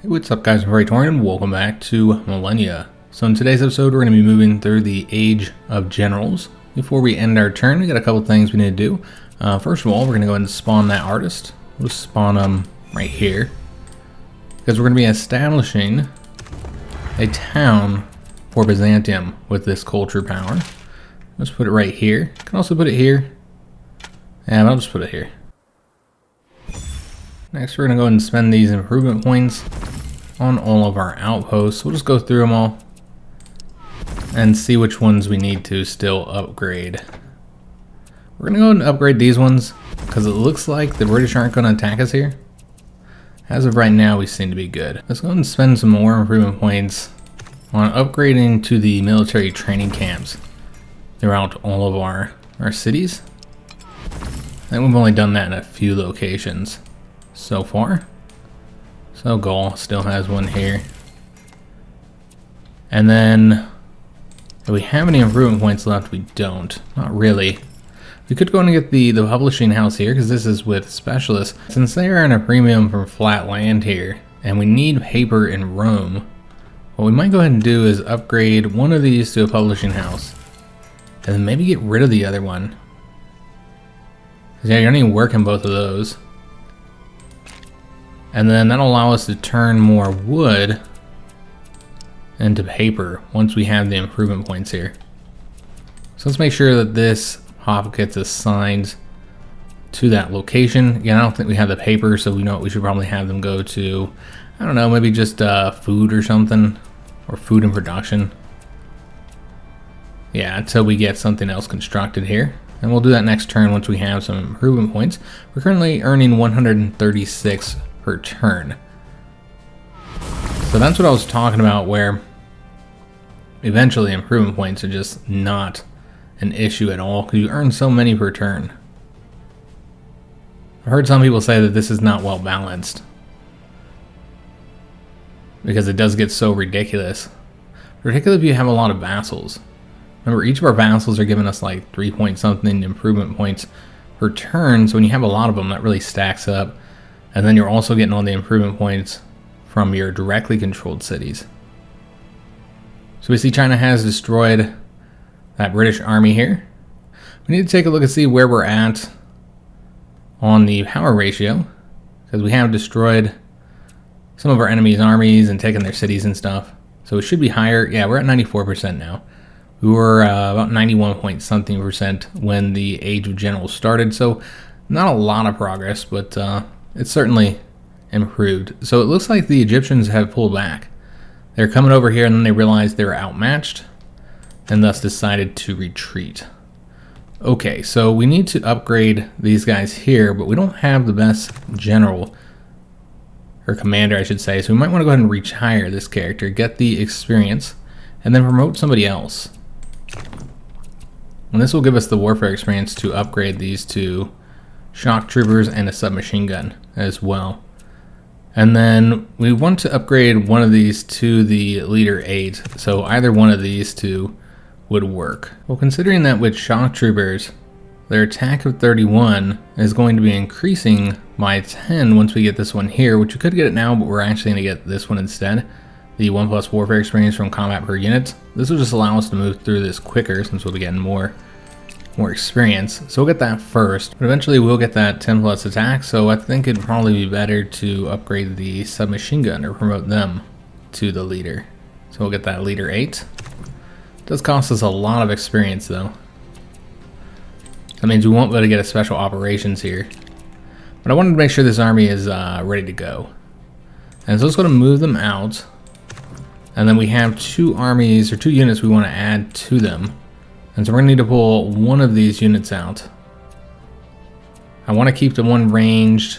Hey, what's up guys, I'm Praetorian, and welcome back to Millennia. So in today's episode we're going to be moving through the Age of Generals. Before we end our turn, we got a couple things we need to do. Uh, first of all, we're going to go ahead and spawn that artist. We'll spawn them right here. Because we're going to be establishing a town for Byzantium with this culture power. Let's put it right here. Can also put it here. And I'll just put it here. Next, we're going to go ahead and spend these improvement points on all of our outposts. We'll just go through them all and see which ones we need to still upgrade. We're going to go and upgrade these ones because it looks like the British aren't going to attack us here. As of right now, we seem to be good. Let's go and spend some more improvement points on upgrading to the military training camps throughout all of our, our cities. And we've only done that in a few locations so far. So Gaul still has one here. And then, do we have any improvement points left? We don't. Not really. We could go and get the, the publishing house here, because this is with specialists. Since they are in a premium from flat land here, and we need paper in Rome, what we might go ahead and do is upgrade one of these to a publishing house. And then maybe get rid of the other one. Yeah, you're not even working both of those. And then that'll allow us to turn more wood into paper once we have the improvement points here. So let's make sure that this hop gets assigned to that location. Again, I don't think we have the paper, so we know we should probably have them go to, I don't know, maybe just uh, food or something, or food and production. Yeah, until we get something else constructed here. And we'll do that next turn once we have some improvement points. We're currently earning 136 per turn. So that's what I was talking about where eventually improvement points are just not an issue at all because you earn so many per turn. I've heard some people say that this is not well balanced because it does get so ridiculous. Particularly if you have a lot of vassals. Remember, each of our vassals are giving us like three point something improvement points per turn. So when you have a lot of them, that really stacks up. And then you're also getting all the improvement points from your directly controlled cities. So we see China has destroyed that British army here. We need to take a look and see where we're at on the power ratio. Because we have destroyed some of our enemies' armies and taken their cities and stuff. So it should be higher. Yeah, we're at 94% now. We were uh, about 91 point something percent when the Age of Generals started, so not a lot of progress, but uh, it's certainly improved. So it looks like the Egyptians have pulled back. They're coming over here and then they realized they were outmatched and thus decided to retreat. Okay, so we need to upgrade these guys here, but we don't have the best general, or commander I should say, so we might want to go ahead and retire this character, get the experience, and then promote somebody else. And this will give us the warfare experience to upgrade these to shock troopers and a submachine gun as well. And then we want to upgrade one of these to the leader 8, so either one of these two would work. Well, considering that with shock troopers, their attack of 31 is going to be increasing by 10 once we get this one here, which we could get it now, but we're actually going to get this one instead the 1 plus warfare experience from combat per unit. This will just allow us to move through this quicker since we'll be getting more more experience. So we'll get that first, but eventually we'll get that 10 plus attack, so I think it'd probably be better to upgrade the submachine gun or promote them to the leader. So we'll get that leader 8. It does cost us a lot of experience though. That means we won't be able to get a special operations here. But I wanted to make sure this army is uh, ready to go. And so let's go to move them out. And then we have two armies or two units we want to add to them. And so we're to need to pull one of these units out. I want to keep the one ranged.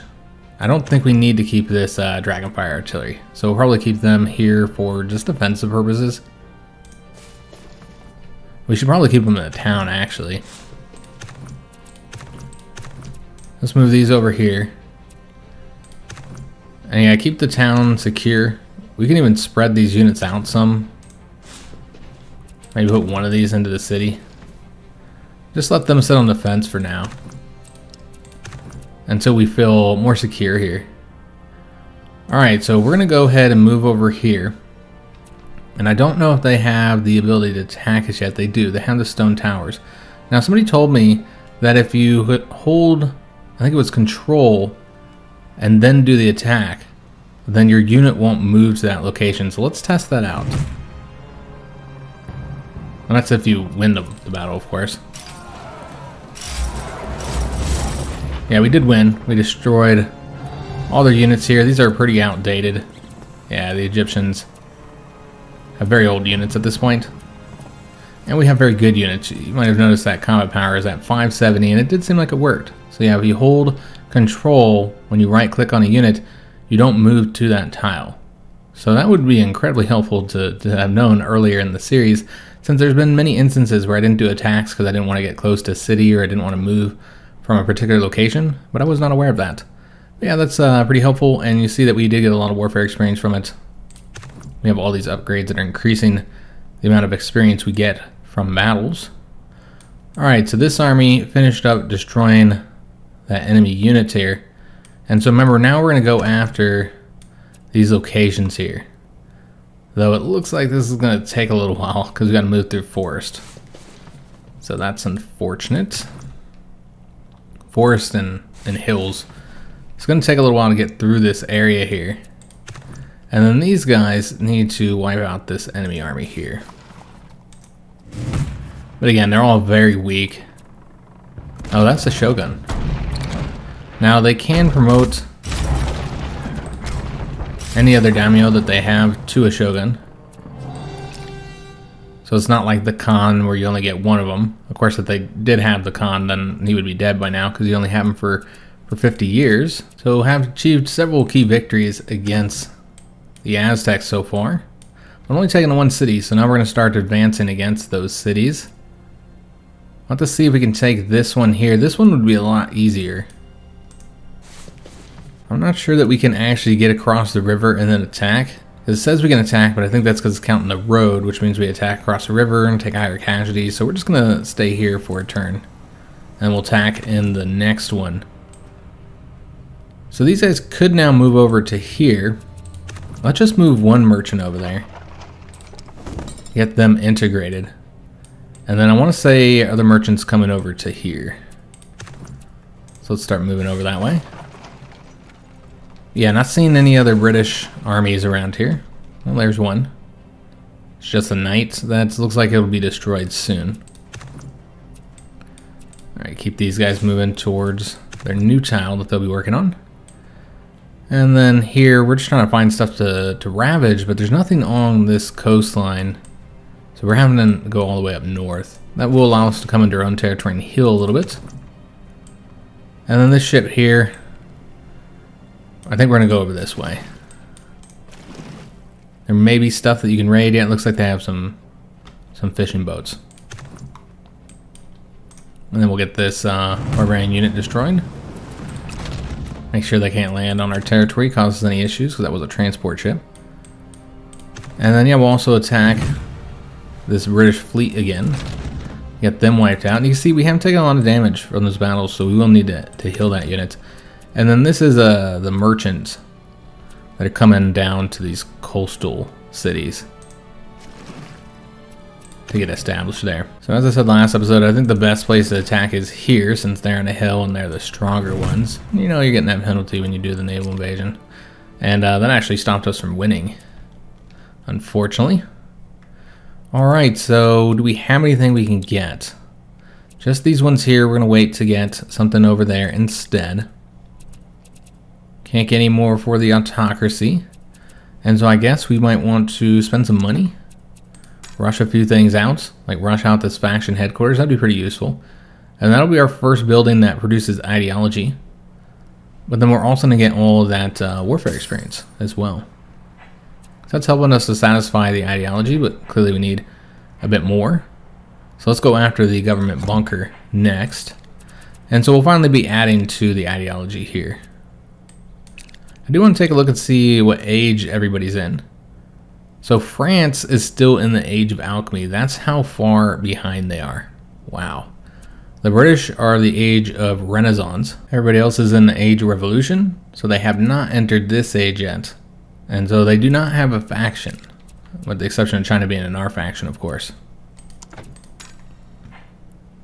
I don't think we need to keep this uh, Dragonfire artillery. So we'll probably keep them here for just defensive purposes. We should probably keep them in the town, actually. Let's move these over here. And yeah, keep the town secure. We can even spread these units out some. Maybe put one of these into the city. Just let them sit on the fence for now. Until we feel more secure here. Alright, so we're going to go ahead and move over here. And I don't know if they have the ability to attack us yet. They do. They have the stone towers. Now, somebody told me that if you hold, I think it was control, and then do the attack, then your unit won't move to that location. So let's test that out. And that's if you win the, the battle, of course. Yeah, we did win. We destroyed all their units here. These are pretty outdated. Yeah, the Egyptians have very old units at this point. And we have very good units. You might have noticed that combat power is at 570, and it did seem like it worked. So yeah, if you hold control when you right click on a unit, you don't move to that tile. So that would be incredibly helpful to, to have known earlier in the series, since there's been many instances where I didn't do attacks because I didn't want to get close to a city or I didn't want to move from a particular location, but I was not aware of that. But yeah, that's uh, pretty helpful, and you see that we did get a lot of warfare experience from it. We have all these upgrades that are increasing the amount of experience we get from battles. Alright, so this army finished up destroying that enemy unit here. And so remember, now we're going to go after these locations here. Though it looks like this is going to take a little while because we got to move through forest. So that's unfortunate. Forest and, and hills. It's going to take a little while to get through this area here. And then these guys need to wipe out this enemy army here. But again, they're all very weak. Oh, that's the Shogun. Now, they can promote any other daimyo that they have to a Shogun. So it's not like the Khan where you only get one of them. Of course, if they did have the Khan, then he would be dead by now because you only have him for, for 50 years. So have achieved several key victories against the Aztecs so far. We're only taking one city, so now we're going to start advancing against those cities. Let's see if we can take this one here. This one would be a lot easier. I'm not sure that we can actually get across the river and then attack. It says we can attack, but I think that's because it's counting the road, which means we attack across the river and take higher casualties. So we're just going to stay here for a turn. And we'll attack in the next one. So these guys could now move over to here. Let's just move one merchant over there. Get them integrated. And then I want to say other merchants coming over to here. So let's start moving over that way. Yeah, not seeing any other British armies around here. Well, there's one. It's just a knight. That looks like it'll be destroyed soon. Alright, keep these guys moving towards their new tile that they'll be working on. And then here, we're just trying to find stuff to, to ravage, but there's nothing on this coastline so we're having to go all the way up north. That will allow us to come into our own territory and heal a little bit. And then this ship here, I think we're going to go over this way. There may be stuff that you can raid. Yeah, it looks like they have some some fishing boats. And then we'll get this uh, barbarian unit destroyed. Make sure they can't land on our territory, causes any issues, because that was a transport ship. And then, yeah, we'll also attack this British fleet again. Get them wiped out. And you can see we haven't taken a lot of damage from those battles, so we will need to, to heal that unit. And then this is uh, the merchants that are coming down to these coastal cities to get established there. So as I said last episode, I think the best place to attack is here since they're in a hill and they're the stronger ones. You know you're getting that penalty when you do the naval invasion. And uh, that actually stopped us from winning, unfortunately. Alright, so do we have anything we can get? Just these ones here, we're going to wait to get something over there instead. Can't get any more for the autocracy. And so I guess we might want to spend some money. Rush a few things out, like rush out this faction headquarters, that'd be pretty useful. And that'll be our first building that produces ideology. But then we're also going to get all that uh, warfare experience as well. So that's helping us to satisfy the ideology, but clearly we need a bit more. So let's go after the government bunker next. And so we'll finally be adding to the ideology here. I do want to take a look and see what age everybody's in. So France is still in the age of alchemy. That's how far behind they are. Wow. The British are the age of Renaissance. Everybody else is in the age of revolution, so they have not entered this age yet. And so they do not have a faction, with the exception of China being in our faction, of course.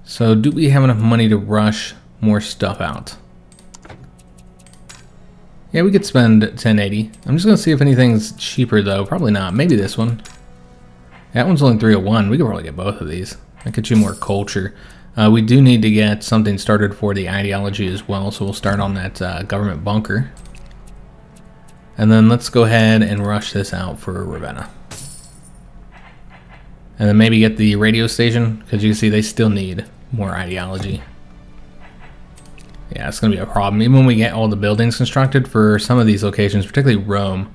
So do we have enough money to rush more stuff out? Yeah, we could spend 1080. I'm just to see if anything's cheaper, though. Probably not. Maybe this one. That one's only 301. We could probably get both of these. That gets you more culture. Uh, we do need to get something started for the ideology as well, so we'll start on that uh, government bunker. And then let's go ahead and rush this out for Ravenna. And then maybe get the radio station, because you can see they still need more ideology. Yeah, it's going to be a problem. Even when we get all the buildings constructed for some of these locations, particularly Rome,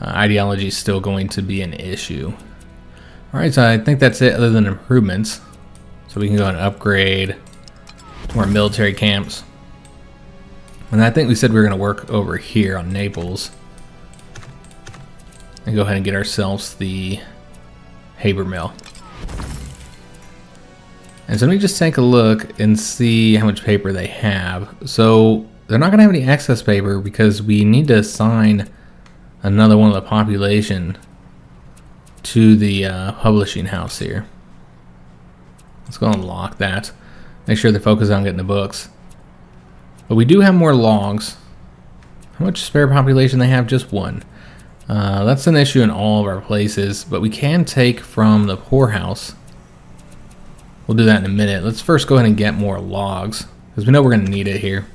uh, ideology is still going to be an issue. Alright, so I think that's it other than improvements. So we can go and upgrade more military camps. And I think we said we were going to work over here on Naples. And go ahead and get ourselves the Paper Mill. And so let me just take a look and see how much paper they have. So they're not going to have any excess paper because we need to assign another one of the population to the uh, publishing house here. Let's go and lock that. Make sure they're focused on getting the books. But we do have more logs. How much spare population they have? Just one. Uh, that's an issue in all of our places, but we can take from the poorhouse We'll do that in a minute. Let's first go ahead and get more logs, because we know we're going to need it here.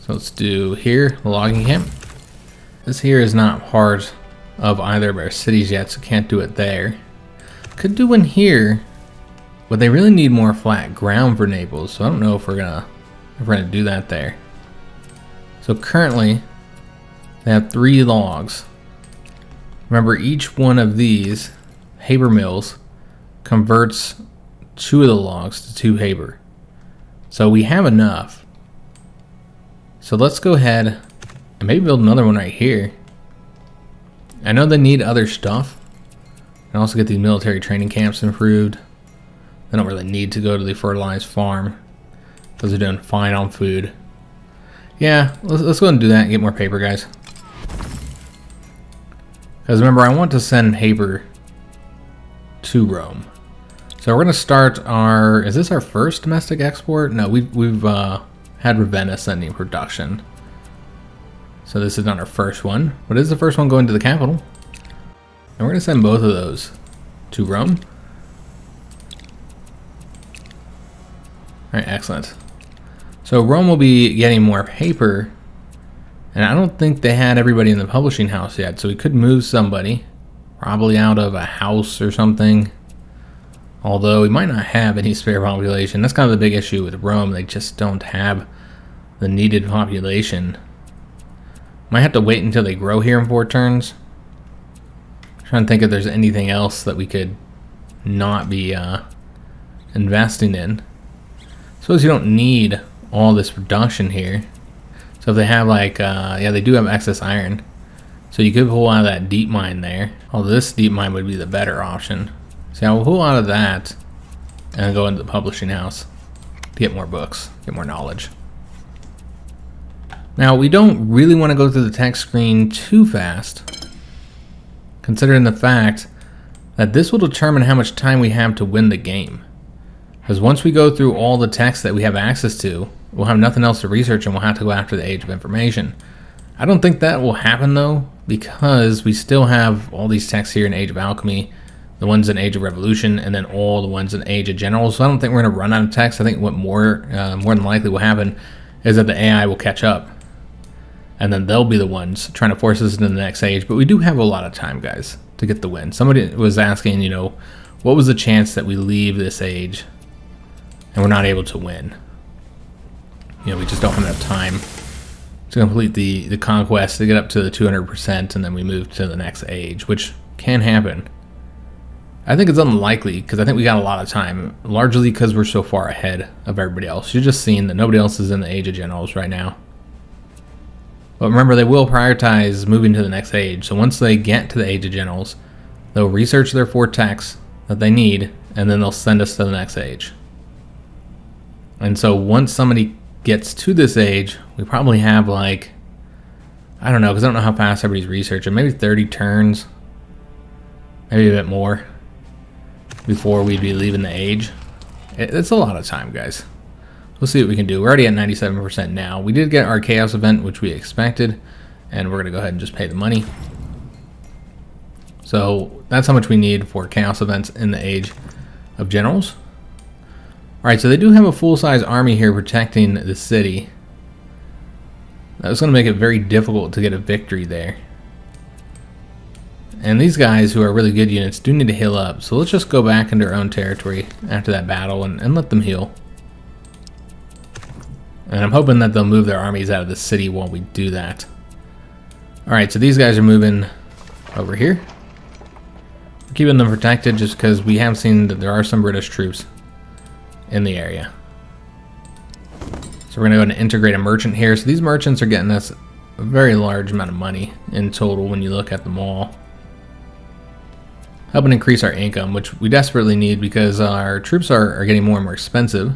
So let's do here, logging camp. This here is not part of either of our cities yet, so can't do it there. Could do one here, but they really need more flat ground for Naples, so I don't know if we're gonna if we're gonna do that there. So currently, they have three logs. Remember, each one of these paper mills converts two of the logs to two paper. So we have enough. So let's go ahead and maybe build another one right here. I know they need other stuff. And also get these military training camps improved. They don't really need to go to the fertilized farm. Because they're doing fine on food. Yeah, let's, let's go and do that and get more paper, guys. Because remember, I want to send paper to Rome. So we're going to start our, is this our first domestic export? No, we've, we've uh, had Ravenna sending production. So this is not our first one, but it is the first one going to the capital. And we're to send both of those to Rome. Alright, excellent. So Rome will be getting more paper, and I don't think they had everybody in the publishing house yet, so we could move somebody, probably out of a house or something, Although we might not have any spare population. That's kind of the big issue with Rome. They just don't have the needed population. Might have to wait until they grow here in four turns. I'm trying to think if there's anything else that we could not be uh, investing in. Suppose you don't need all this production here. So if they have like, uh, yeah, they do have excess iron. So you could pull out of that deep mine there. Although this deep mine would be the better option. So I will pull out of that and go into the publishing house to get more books, get more knowledge. Now, we don't really want to go through the text screen too fast, considering the fact that this will determine how much time we have to win the game. Because once we go through all the techs that we have access to, we'll have nothing else to research and we'll have to go after the Age of Information. I don't think that will happen though, because we still have all these techs here in Age of Alchemy the ones in Age of Revolution, and then all the ones in Age of Generals. So I don't think we're going to run out of techs. I think what more uh, more than likely will happen is that the AI will catch up, and then they'll be the ones trying to force us into the next age. But we do have a lot of time, guys, to get the win. Somebody was asking, you know, what was the chance that we leave this age and we're not able to win? You know, we just don't have enough time to complete the the conquest to get up to the 200%, and then we move to the next age, which can happen. I think it's unlikely because I think we got a lot of time, largely because we're so far ahead of everybody else. You're just seeing that nobody else is in the age of generals right now. But remember, they will prioritize moving to the next age. So once they get to the age of generals, they'll research their four techs that they need, and then they'll send us to the next age. And so once somebody gets to this age, we probably have like I don't know, because I don't know how fast everybody's researching. Maybe 30 turns. Maybe a bit more. Before we'd be leaving the age. It's a lot of time, guys. We'll see what we can do. We're already at 97% now. We did get our Chaos event, which we expected. And we're going to go ahead and just pay the money. So that's how much we need for Chaos events in the Age of Generals. Alright, so they do have a full-size army here protecting the city. That's going to make it very difficult to get a victory there. And these guys, who are really good units, do need to heal up. So let's just go back into our own territory after that battle and, and let them heal. And I'm hoping that they'll move their armies out of the city while we do that. Alright, so these guys are moving over here. keeping them protected just because we have seen that there are some British troops in the area. So we're going to go and integrate a merchant here. So these merchants are getting us a very large amount of money in total when you look at them all. Helping increase our income, which we desperately need because our troops are, are getting more and more expensive.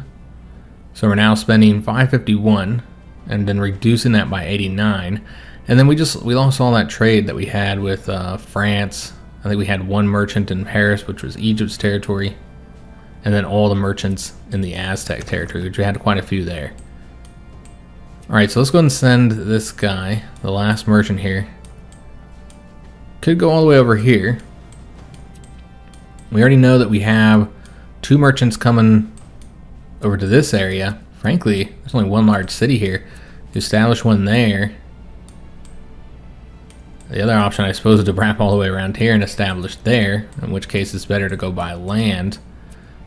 So we're now spending 551 and then reducing that by 89. And then we just we lost all that trade that we had with uh, France. I think we had one merchant in Paris, which was Egypt's territory and then all the merchants in the Aztec territory, which we had quite a few there. Alright, so let's go and send this guy, the last merchant here. Could go all the way over here. We already know that we have two merchants coming over to this area. Frankly, there's only one large city here. Establish one there. The other option, I suppose, is to wrap all the way around here and establish there, in which case it's better to go by land.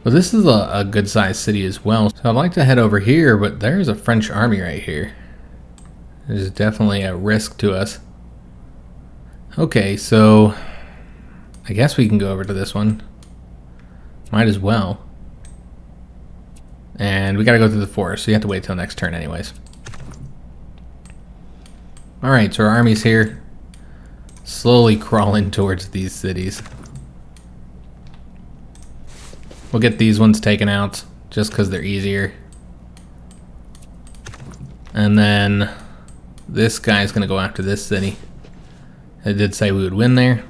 But this is a, a good sized city as well. So I'd like to head over here, but there's a French army right here. There's definitely a risk to us. Okay, so I guess we can go over to this one. Might as well. And we gotta go through the forest, so you have to wait till next turn anyways. Alright, so our army's here. Slowly crawling towards these cities. We'll get these ones taken out just because they're easier. And then this guy's to go after this city. I did say we would win there.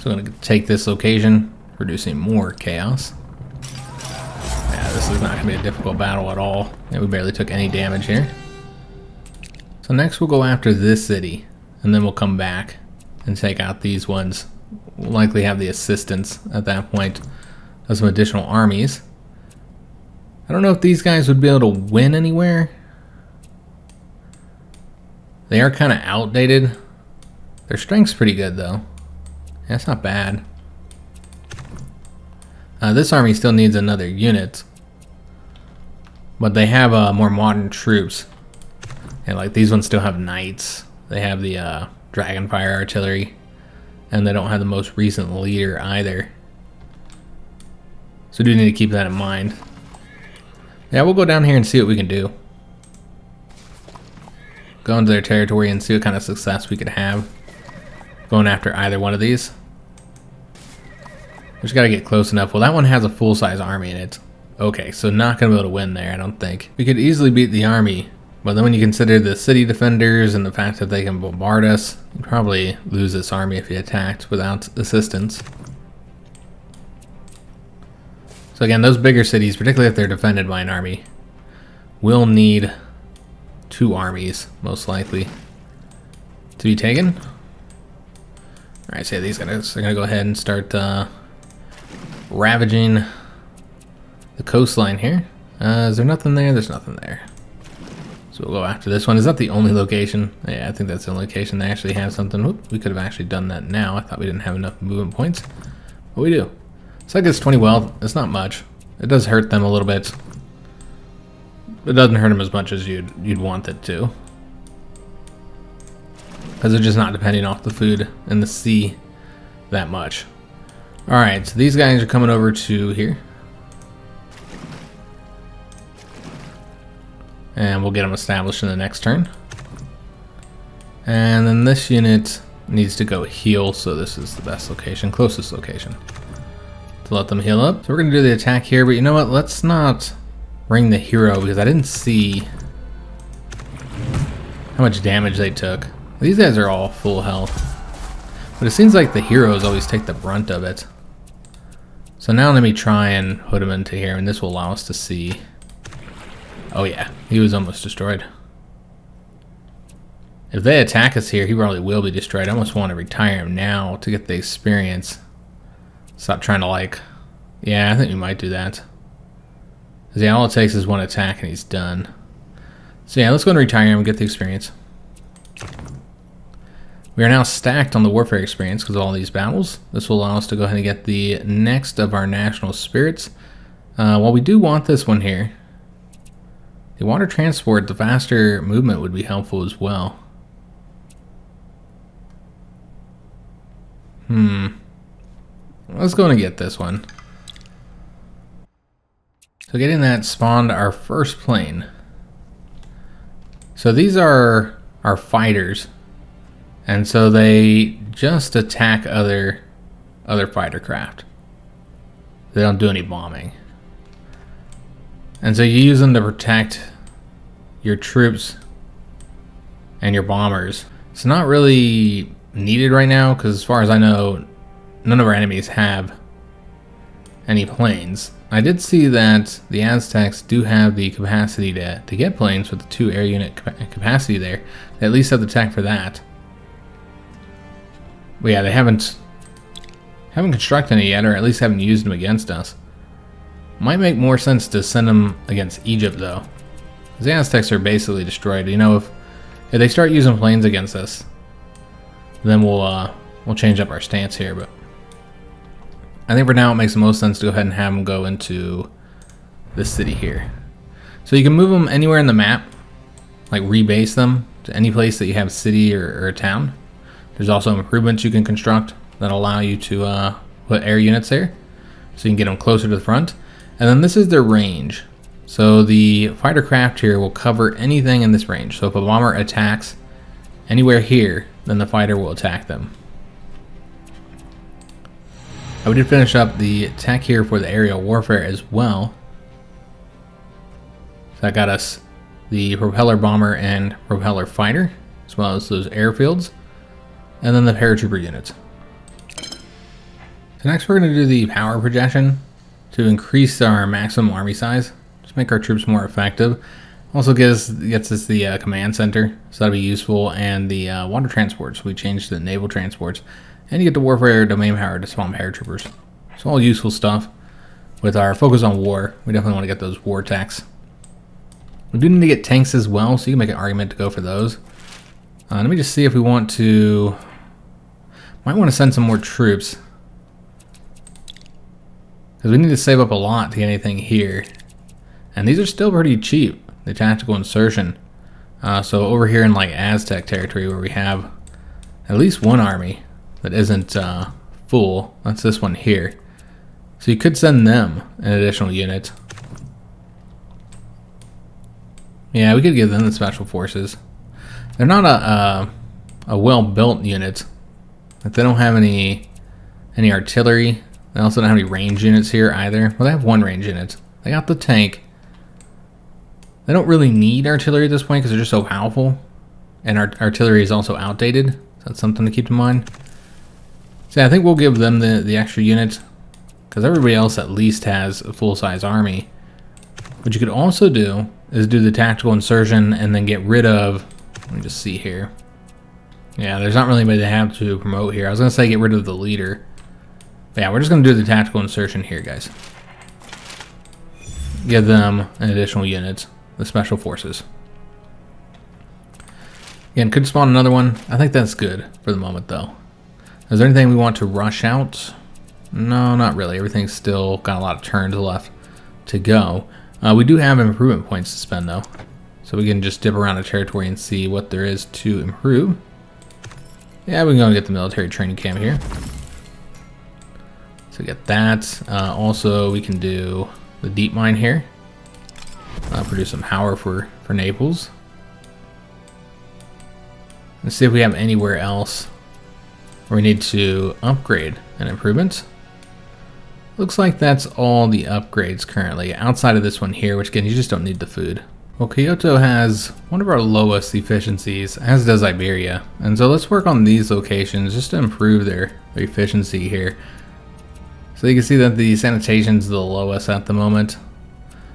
So I'm to take this location, producing more chaos. Yeah, this is not going to be a difficult battle at all. Yeah, we barely took any damage here. So next we'll go after this city, and then we'll come back and take out these ones. We'll likely have the assistance at that point of some additional armies. I don't know if these guys would be able to win anywhere. They are kind of outdated. Their strength's pretty good, though. That's not bad. Uh, this army still needs another unit. But they have uh, more modern troops. And like these ones still have knights. They have the uh, Dragonfire artillery. And they don't have the most recent leader either. So do need to keep that in mind. Yeah, we'll go down here and see what we can do. Go into their territory and see what kind of success we could have. Going after either one of these. Just gotta get close enough. Well, that one has a full-size army in it. Okay, so not gonna be able to win there, I don't think. We could easily beat the army, but then when you consider the city defenders and the fact that they can bombard us, you'd probably lose this army if you attacked without assistance. So again, those bigger cities, particularly if they're defended by an army, will need two armies, most likely, to be taken. Alright, so these guys are to go ahead and start uh, ravaging the coastline here. Uh, is there nothing there? There's nothing there. So we'll go after this one. Is that the only location? Yeah, I think that's the only location they actually have something. We could have actually done that now. I thought we didn't have enough movement points. But we do. So that gets 20 wealth. It's not much. It does hurt them a little bit. It doesn't hurt them as much as you'd you'd want it to. Because they're just not depending off the food and the sea that much. Alright, so these guys are coming over to here. And we'll get them established in the next turn. And then this unit needs to go heal, so this is the best location, closest location to let them heal up. So we're to do the attack here, but you know what? Let's not ring the hero because I didn't see how much damage they took. These guys are all full health. But it seems like the heroes always take the brunt of it. So now let me try and put him into here, and this will allow us to see. Oh yeah, he was almost destroyed. If they attack us here, he probably will be destroyed. I almost want to retire him now to get the experience. Stop trying to like... Yeah, I think we might do that. Yeah, all it takes is one attack and he's done. So yeah, let's go and retire him and get the experience. We are now stacked on the warfare experience because of all these battles. This will allow us to go ahead and get the next of our national spirits. Uh, while we do want this one here, the water transport, the faster movement would be helpful as well. Hmm. Let's go and get this one. So getting that spawned our first plane. So these are our fighters. And so they just attack other other fighter craft. They don't do any bombing. And so you use them to protect your troops and your bombers. It's not really needed right now because as far as I know, none of our enemies have any planes. I did see that the Aztecs do have the capacity to, to get planes with the two air unit capacity there. They at least have the tech for that. But yeah, they haven't haven't constructed any yet, or at least haven't used them against us. Might make more sense to send them against Egypt, though. The Aztecs are basically destroyed. You know, if if they start using planes against us, then we'll uh, we'll change up our stance here. But I think for now it makes the most sense to go ahead and have them go into this city here. So you can move them anywhere in the map, like rebase them to any place that you have a city or, or a town. There's also improvements you can construct that allow you to uh, put air units there so you can get them closer to the front. And then this is their range. So the fighter craft here will cover anything in this range. So if a bomber attacks anywhere here, then the fighter will attack them. I did finish up the attack here for the aerial warfare as well. So that got us the propeller bomber and propeller fighter, as well as those airfields and then the paratrooper units. So next we're going to do the power projection to increase our maximum army size, just make our troops more effective. Also gives gets us the uh, command center, so that'll be useful, and the uh, water transports. We changed to naval transports, and you get the warfare domain power to spawn paratroopers. So all useful stuff. With our focus on war, we definitely want to get those war techs. We do need to get tanks as well, so you can make an argument to go for those. Uh, let me just see if we want to might want to send some more troops. Because we need to save up a lot to get anything here. And these are still pretty cheap, the tactical insertion. Uh, so over here in like Aztec territory where we have at least one army that isn't uh, full, that's this one here. So you could send them an additional unit. Yeah, we could give them the special forces. They're not a, a, a well-built unit, like they don't have any any artillery. They also don't have any range units here either. Well, they have one range unit. They got the tank. They don't really need artillery at this point because they're just so powerful. And our artillery is also outdated. So that's something to keep in mind. So I think we'll give them the, the extra unit. Because everybody else at least has a full-size army. What you could also do is do the tactical insertion and then get rid of... Let me just see here. Yeah, there's not really anybody to have to promote here. I was going to say get rid of the leader. But yeah, we're just going to do the tactical insertion here, guys. Give them an additional unit, the special forces. Again, could spawn another one. I think that's good for the moment, though. Is there anything we want to rush out? No, not really. Everything's still got a lot of turns left to go. Uh, we do have improvement points to spend, though. So we can just dip around a territory and see what there is to improve. Yeah, we can go and get the military training camp here. So get that. Uh, also, we can do the deep mine here. Uh, produce some power for, for Naples. Let's see if we have anywhere else where we need to upgrade an improvement. Looks like that's all the upgrades currently, outside of this one here, which again, you just don't need the food. Well, Kyoto has one of our lowest efficiencies, as does Iberia. And so let's work on these locations just to improve their, efficiency here. So you can see that the sanitation's the lowest at the moment.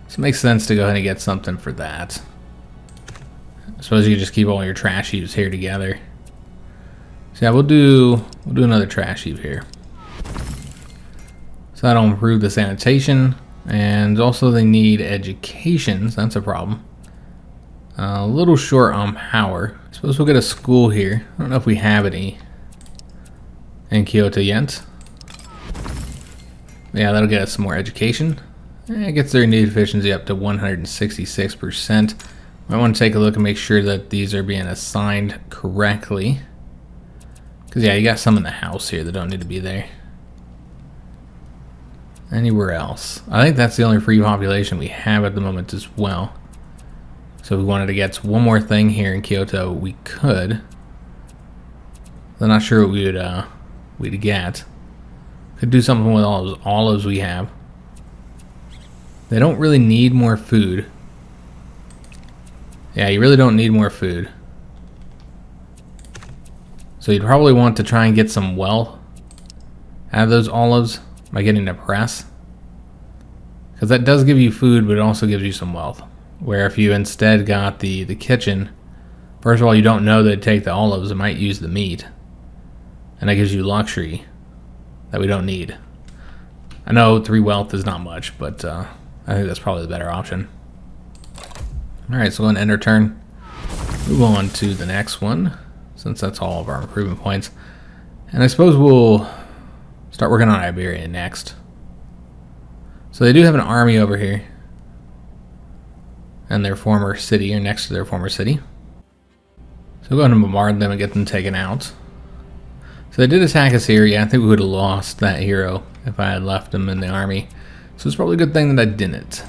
So it makes sense to go ahead and get something for that. I suppose you just keep all your trash heaps here together. So yeah, we'll do we'll do another trash heap here. So that'll improve the sanitation, and also they need education. So that's a problem. A little short on power. I suppose we'll get a school here. I don't know if we have any in Kyoto yet. Yeah, that'll get us some more education. Eh, it gets their need efficiency up to 166%. I want to take a look and make sure that these are being assigned correctly. Because, yeah, you got some in the house here that don't need to be there. Anywhere else? I think that's the only free population we have at the moment as well. So if we wanted to get one more thing here in Kyoto, we could. I'm not sure what we would uh, we'd get. Could do something with all those olives we have. They don't really need more food. Yeah, you really don't need more food. So you'd probably want to try and get some wealth out of those olives by getting a press. Because that does give you food, but it also gives you some wealth. Where if you instead got the, the kitchen, first of all, you don't know that take the olives, it might use the meat. And that gives you luxury that we don't need. I know three wealth is not much, but uh, I think that's probably the better option. Alright, so we'll end our turn. Move on to the next one, since that's all of our improvement points. And I suppose we'll start working on Iberia next. So they do have an army over here. And their former city, or next to their former city. So go ahead and bombard them and get them taken out. So they did attack us here. Yeah, I think we would have lost that hero if I had left him in the army. So it's probably a good thing that I didn't.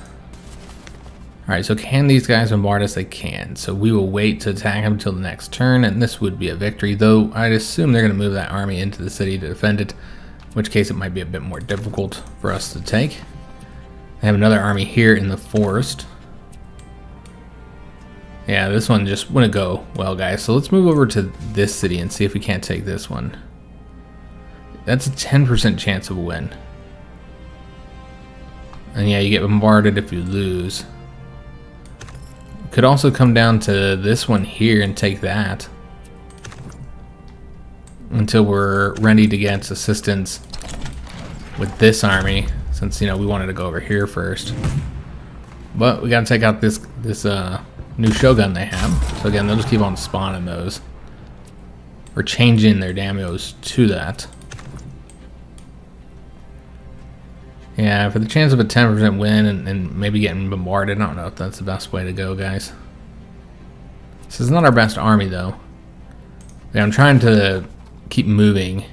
Alright, so can these guys bombard us? They can. So we will wait to attack them until the next turn, and this would be a victory, though I'd assume they're going to move that army into the city to defend it, which case it might be a bit more difficult for us to take. I have another army here in the forest. Yeah, this one just wouldn't go well, guys. So let's move over to this city and see if we can't take this one. That's a 10% chance of a win. And yeah, you get bombarded if you lose. Could also come down to this one here and take that. Until we're ready to get assistance with this army. Since, you know, we wanted to go over here first. But we gotta take out this this uh, new Shogun they have. So again, they'll just keep on spawning those. Or changing their daimyos to that. Yeah, for the chance of a 10% win and, and, maybe getting bombarded, I don't know if that's the best way to go, guys. This is not our best army, though. Yeah, I'm trying to keep moving.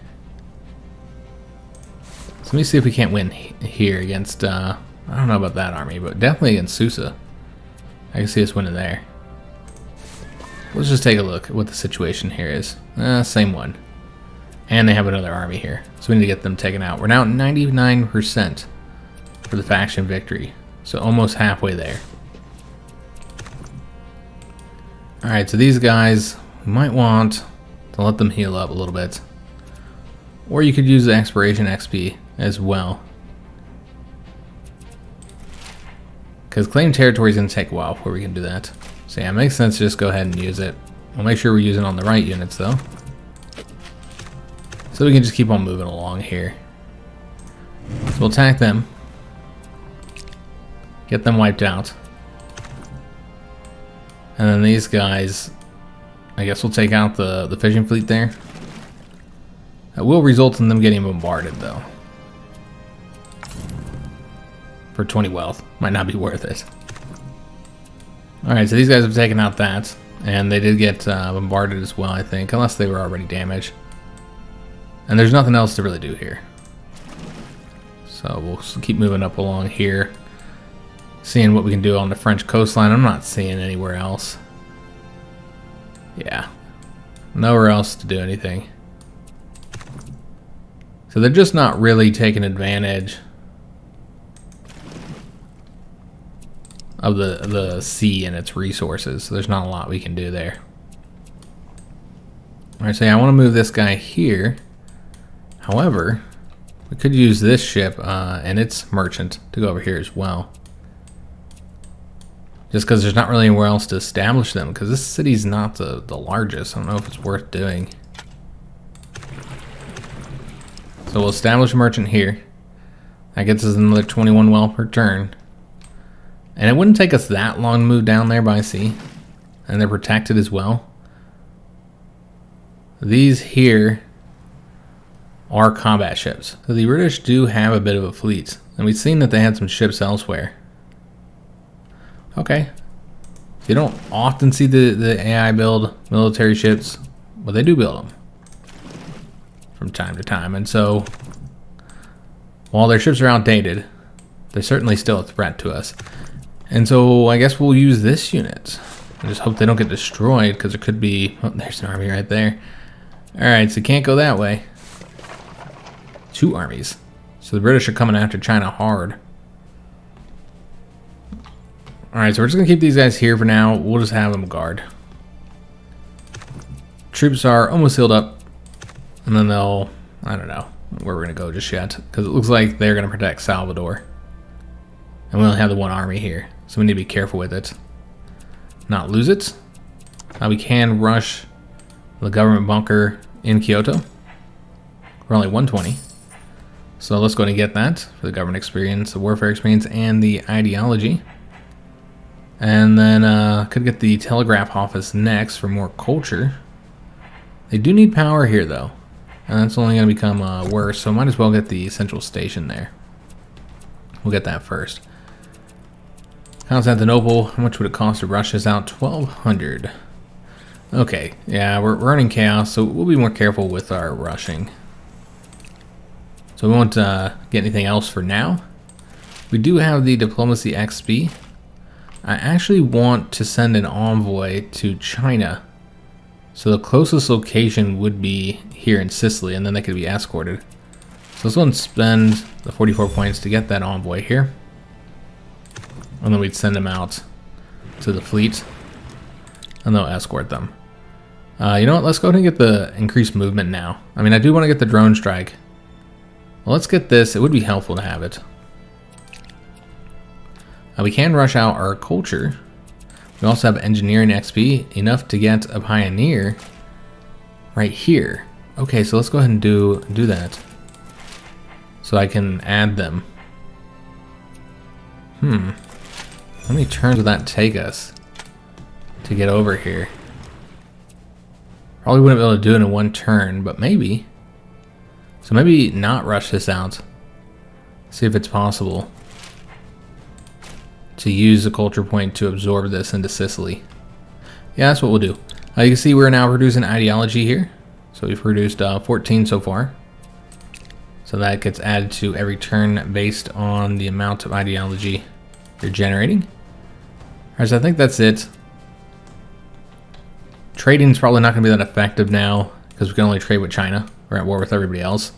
So let me see if we can't win here against, uh, I don't know about that army, but definitely against Susa. I can see us winning there. Let's just take a look at what the situation here is. Uh, same one. And they have another army here. So we need to get them taken out. We're now at 99% for the faction victory. So almost halfway there. Alright, so these guys, we might want to let them heal up a little bit. Or you could use the Exploration XP as well. Because claim territory is going to take a while before we can do that. So yeah, it makes sense to just go ahead and use it. We'll make sure we're using on the right units though. So we can just keep on moving along here. So we'll attack them. Get them wiped out. And then these guys, I guess we'll take out the, the fishing fleet there. That will result in them getting bombarded though. For 20 wealth. Might not be worth it. Alright, so these guys have taken out that. And they did get uh, bombarded as well, I think. Unless they were already damaged. And there's nothing else to really do here. So we'll keep moving up along here seeing what we can do on the French coastline. I'm not seeing anywhere else. Yeah. Nowhere else to do anything. So they're just not really taking advantage of the the sea and its resources. So there's not a lot we can do there. All right, so I want to move this guy here. However, we could use this ship uh, and its merchant to go over here as well. Just because there's not really anywhere else to establish them, because this city's not the, the largest. I don't know if it's worth doing. So we'll establish a merchant here. That gets us another 21 well per turn. And it wouldn't take us that long to move down there by sea. And they're protected as well. These here are combat ships. So the British do have a bit of a fleet. And we've seen that they had some ships elsewhere. Okay. You don't often see the, the AI build military ships, but they do build them from time to time. And so, while their ships are outdated, they're certainly still a threat to us. And so, I guess we'll use this unit. I just hope they don't get destroyed, because there could be... Oh, there's an army right there. Alright, so can't go that way. Two armies. So the British are coming after China hard. Alright, so we're just to keep these guys here for now. We'll just have them guard. Troops are almost healed up. And then they'll... I don't know where we're to go just yet. Because it looks like they're going to protect Salvador. And we only have the one army here. So we need to be careful with it. Not lose it. We can rush the government bunker in Kyoto. We're only 120. So let's go and get that for the government experience, the warfare experience, and the ideology. And then uh, could get the telegraph office next for more culture. They do need power here though. And that's only going to become uh, worse, so might as well get the central station there. We'll get that first. Constantinople, how much would it cost to rush this out? 1200 Okay, yeah, we're running chaos, so we'll be more careful with our rushing. So we won't uh, get anything else for now. We do have the Diplomacy XP, I actually want to send an envoy to China. So the closest location would be here in Sicily, and then they could be escorted. So let's go and spend the 44 points to get that envoy here. And then we'd send them out to the fleet, and they'll escort them. Uh, you know what, let's go ahead and get the increased movement now. I mean, I do want to get the drone strike. Well, let's get this. It would be helpful to have it. Uh, we can rush out our culture. We also have engineering XP, enough to get a pioneer right here. Okay, so let's go ahead and do, do that. So I can add them. Hmm. How many turns would that take us to get over here? Probably wouldn't be able to do it in one turn, but maybe. So maybe not rush this out. See if it's possible to use the culture point to absorb this into Sicily. Yeah, that's what we'll do. Uh, you can see we're now producing ideology here. So we've produced uh, 14 so far. So that gets added to every turn based on the amount of ideology you're generating. Alright, so I think that's it. Trading's probably not going to be that effective now because we can only trade with China. We're at war with everybody else.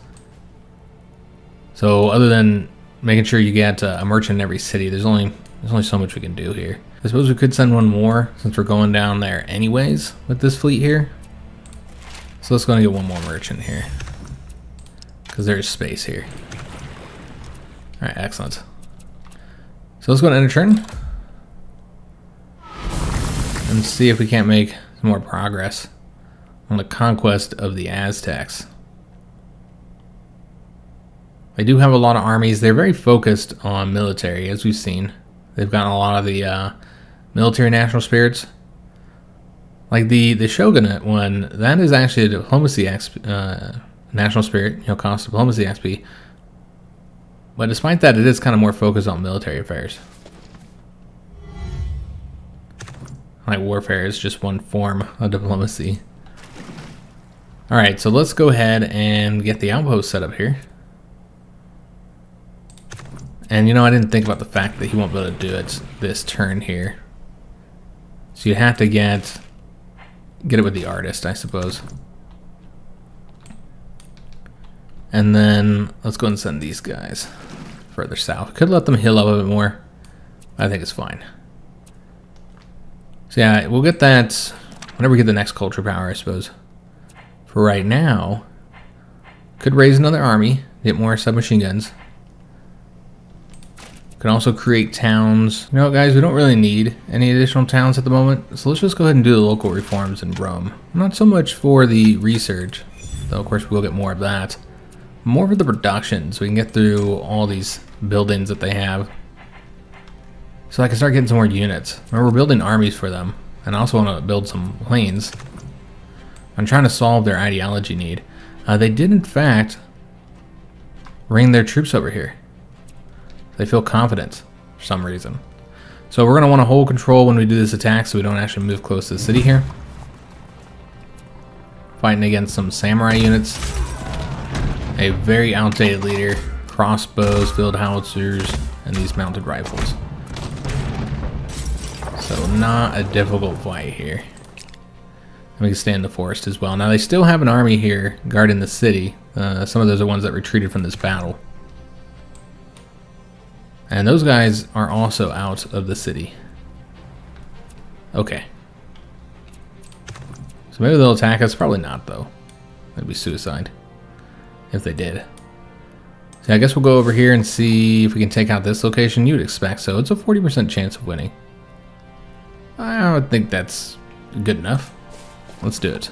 So other than making sure you get uh, a merchant in every city, there's only there's only so much we can do here. I suppose we could send one more since we're going down there anyways with this fleet here. So let's go and get one more merchant here. Because there's space here. Alright, excellent. So let's go and end a turn. And see if we can't make some more progress on the conquest of the Aztecs. They do have a lot of armies. They're very focused on military, as we've seen. They've gotten a lot of the uh, military national spirits. Like the the shogunate one, that is actually a diplomacy XP, uh, national spirit, you know, cost diplomacy XP. But despite that, it is kind of more focused on military affairs. Like warfare is just one form of diplomacy. Alright, so let's go ahead and get the outpost set up here. And you know, I didn't think about the fact that he won't be able to do it this turn here. So you have to get get it with the artist, I suppose. And then let's go and send these guys further south. Could let them heal up a bit more. I think it's fine. So yeah, we'll get that whenever we get the next culture power, I suppose. For right now, could raise another army, get more submachine guns. Can also create towns. You know, guys, we don't really need any additional towns at the moment, so let's just go ahead and do the local reforms in Rome. Not so much for the research, though of course we'll get more of that. More for the production, so we can get through all these buildings that they have. So I can start getting some more units. Remember, we're building armies for them, and I also want to build some planes. I'm trying to solve their ideology need. Uh, they did, in fact, bring their troops over here. They feel confident for some reason. So we're going to want to hold control when we do this attack so we don't actually move close to the city here. Fighting against some samurai units. A very outdated leader. Crossbows, field howitzers, and these mounted rifles. So not a difficult fight here. And we can stay in the forest as well. Now they still have an army here guarding the city. Uh, some of those are ones that retreated from this battle. And those guys are also out of the city. Okay. So maybe they'll attack us. Probably not, though. That'd be suicide. If they did. So I guess we'll go over here and see if we can take out this location. You'd expect so. It's a 40% chance of winning. I don't think that's good enough. Let's do it.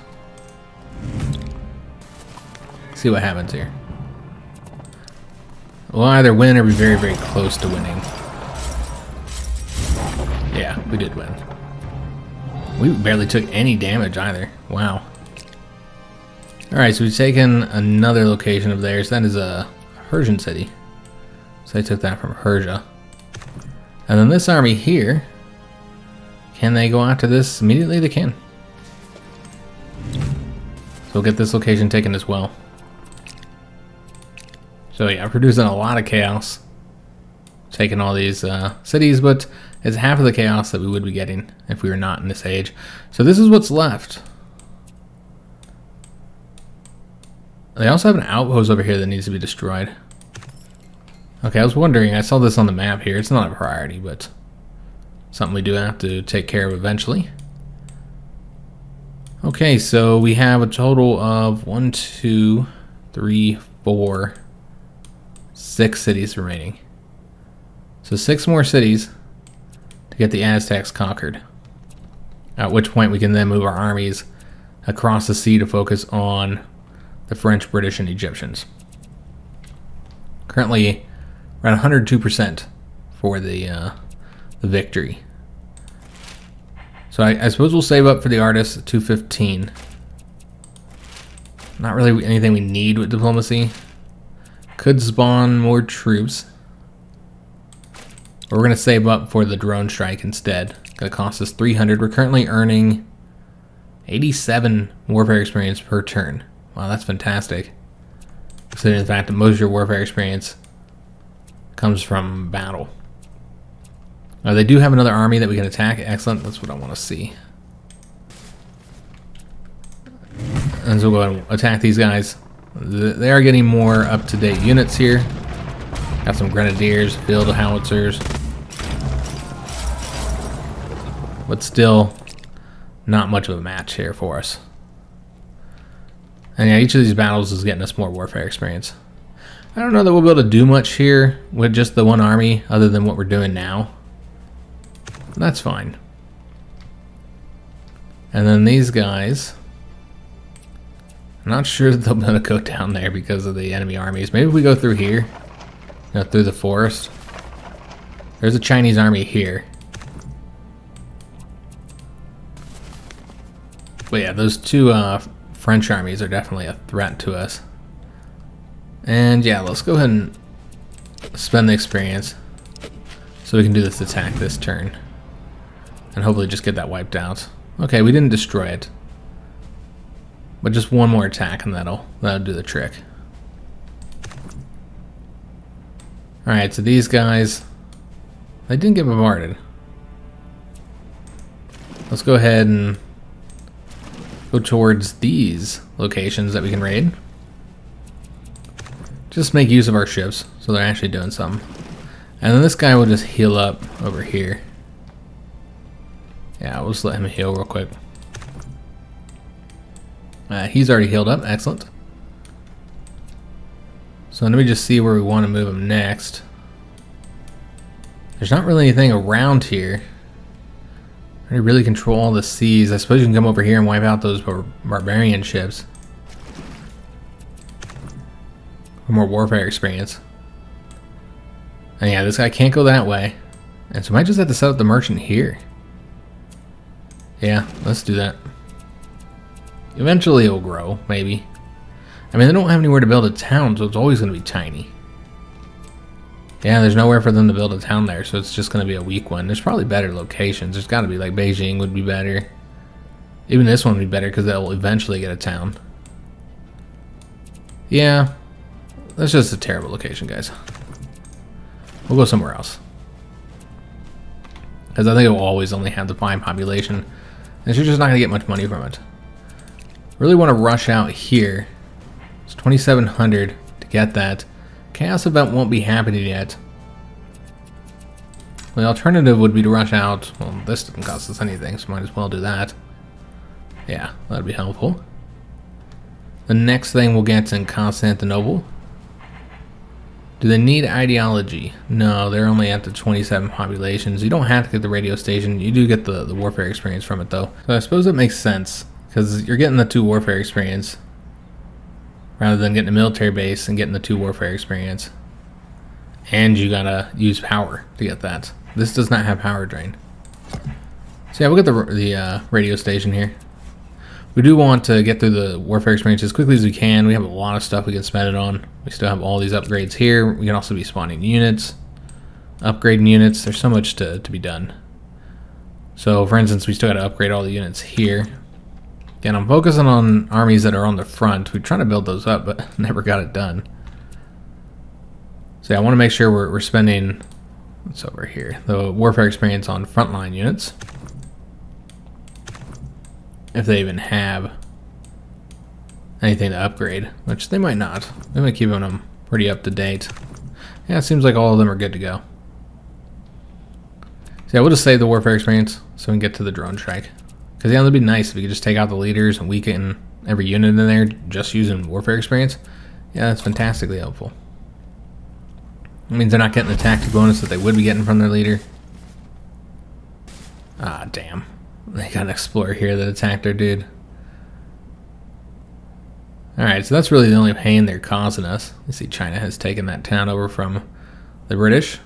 See what happens here. We'll either win or be very, very close to winning. Yeah, we did win. We barely took any damage either. Wow. Alright, so we've taken another location of theirs. That is a Persian city. So I took that from Persia. And then this army here, can they go after this immediately? They can. So we'll get this location taken as well. So yeah, producing a lot of chaos. Taking all these uh, cities, but it's half of the chaos that we would be getting if we were not in this age. So this is what's left. They also have an outpost over here that needs to be destroyed. Okay, I was wondering, I saw this on the map here. It's not a priority, but something we do have to take care of eventually. Okay, so we have a total of one, two, three, four, six cities remaining. So six more cities to get the Aztecs conquered. At which point we can then move our armies across the sea to focus on the French, British, and Egyptians. Currently around 102% for the, uh, the victory. So I, I suppose we'll save up for the artist at 215. Not really anything we need with diplomacy. Could spawn more troops. We're going to save up for the drone strike instead. Going to cost us 300. We're currently earning 87 warfare experience per turn. Wow, that's fantastic. Considering the fact that most of your warfare experience comes from battle. Now they do have another army that we can attack. Excellent. That's what I want to see. And so we'll go and attack these guys. They are getting more up-to-date units here. Got some grenadiers, field howitzers. But still, not much of a match here for us. And yeah, each of these battles is getting us more warfare experience. I don't know that we'll be able to do much here with just the one army other than what we're doing now. That's fine. And then these guys, I'm not sure that they'll be able to go down there because of the enemy armies. Maybe if we go through here, you know, through the forest. There's a Chinese army here. But yeah, those two uh, French armies are definitely a threat to us. And yeah, let's go ahead and spend the experience so we can do this attack this turn. And hopefully just get that wiped out. Okay, we didn't destroy it. But just one more attack and that'll that'll do the trick. Alright, so these guys they didn't get bombarded. Let's go ahead and go towards these locations that we can raid. Just make use of our ships so they're actually doing something. And then this guy will just heal up over here. Yeah, we'll just let him heal real quick. Uh, he's already healed up. Excellent. So let me just see where we want to move him next. There's not really anything around here. Really control all the seas. I suppose you can come over here and wipe out those bar barbarian ships. For more warfare experience. And yeah, this guy can't go that way. And so I might just have to set up the merchant here. Yeah, let's do that. Eventually it'll grow, maybe. I mean, they don't have anywhere to build a town, so it's always going to be tiny. Yeah, there's nowhere for them to build a town there, so it's just going to be a weak one. There's probably better locations. There's got to be, like, Beijing would be better. Even this one would be better because they'll eventually get a town. Yeah, that's just a terrible location, guys. We'll go somewhere else. Because I think it will always only have the fine population. And you're just not going to get much money from it. Really want to rush out here. It's 2,700 to get that. Chaos event won't be happening yet. The alternative would be to rush out. Well, this doesn't cost us anything, so might as well do that. Yeah, that'd be helpful. The next thing we'll get in Constantinople. Do they need ideology? No, they're only at the 27 populations. You don't have to get the radio station. You do get the, the warfare experience from it, though. So I suppose it makes sense, because you're getting the two warfare experience, rather than getting a military base and getting the two warfare experience. And you gotta use power to get that. This does not have power drain. So yeah, we'll get the, the uh, radio station here. We do want to get through the warfare experience as quickly as we can. We have a lot of stuff we can spend it on. We still have all these upgrades here. We can also be spawning units, upgrading units. There's so much to, to be done. So for instance, we still got to upgrade all the units here. Again, I'm focusing on armies that are on the front. We're trying to build those up, but never got it done. So yeah, I want to make sure we're, we're spending, what's over here, the warfare experience on frontline units if they even have anything to upgrade, which they might not. They might keep them pretty up to date. Yeah, it seems like all of them are good to go. So yeah, we'll just save the warfare experience so we can get to the drone strike. Because yeah, that'd be nice if we could just take out the leaders and weaken every unit in there just using warfare experience. Yeah, that's fantastically helpful. It means they're not getting the tactic bonus that they would be getting from their leader. Ah, damn. They got an explorer here that attacked our dude. Alright, so that's really the only pain they're causing us. You see China has taken that town over from the British.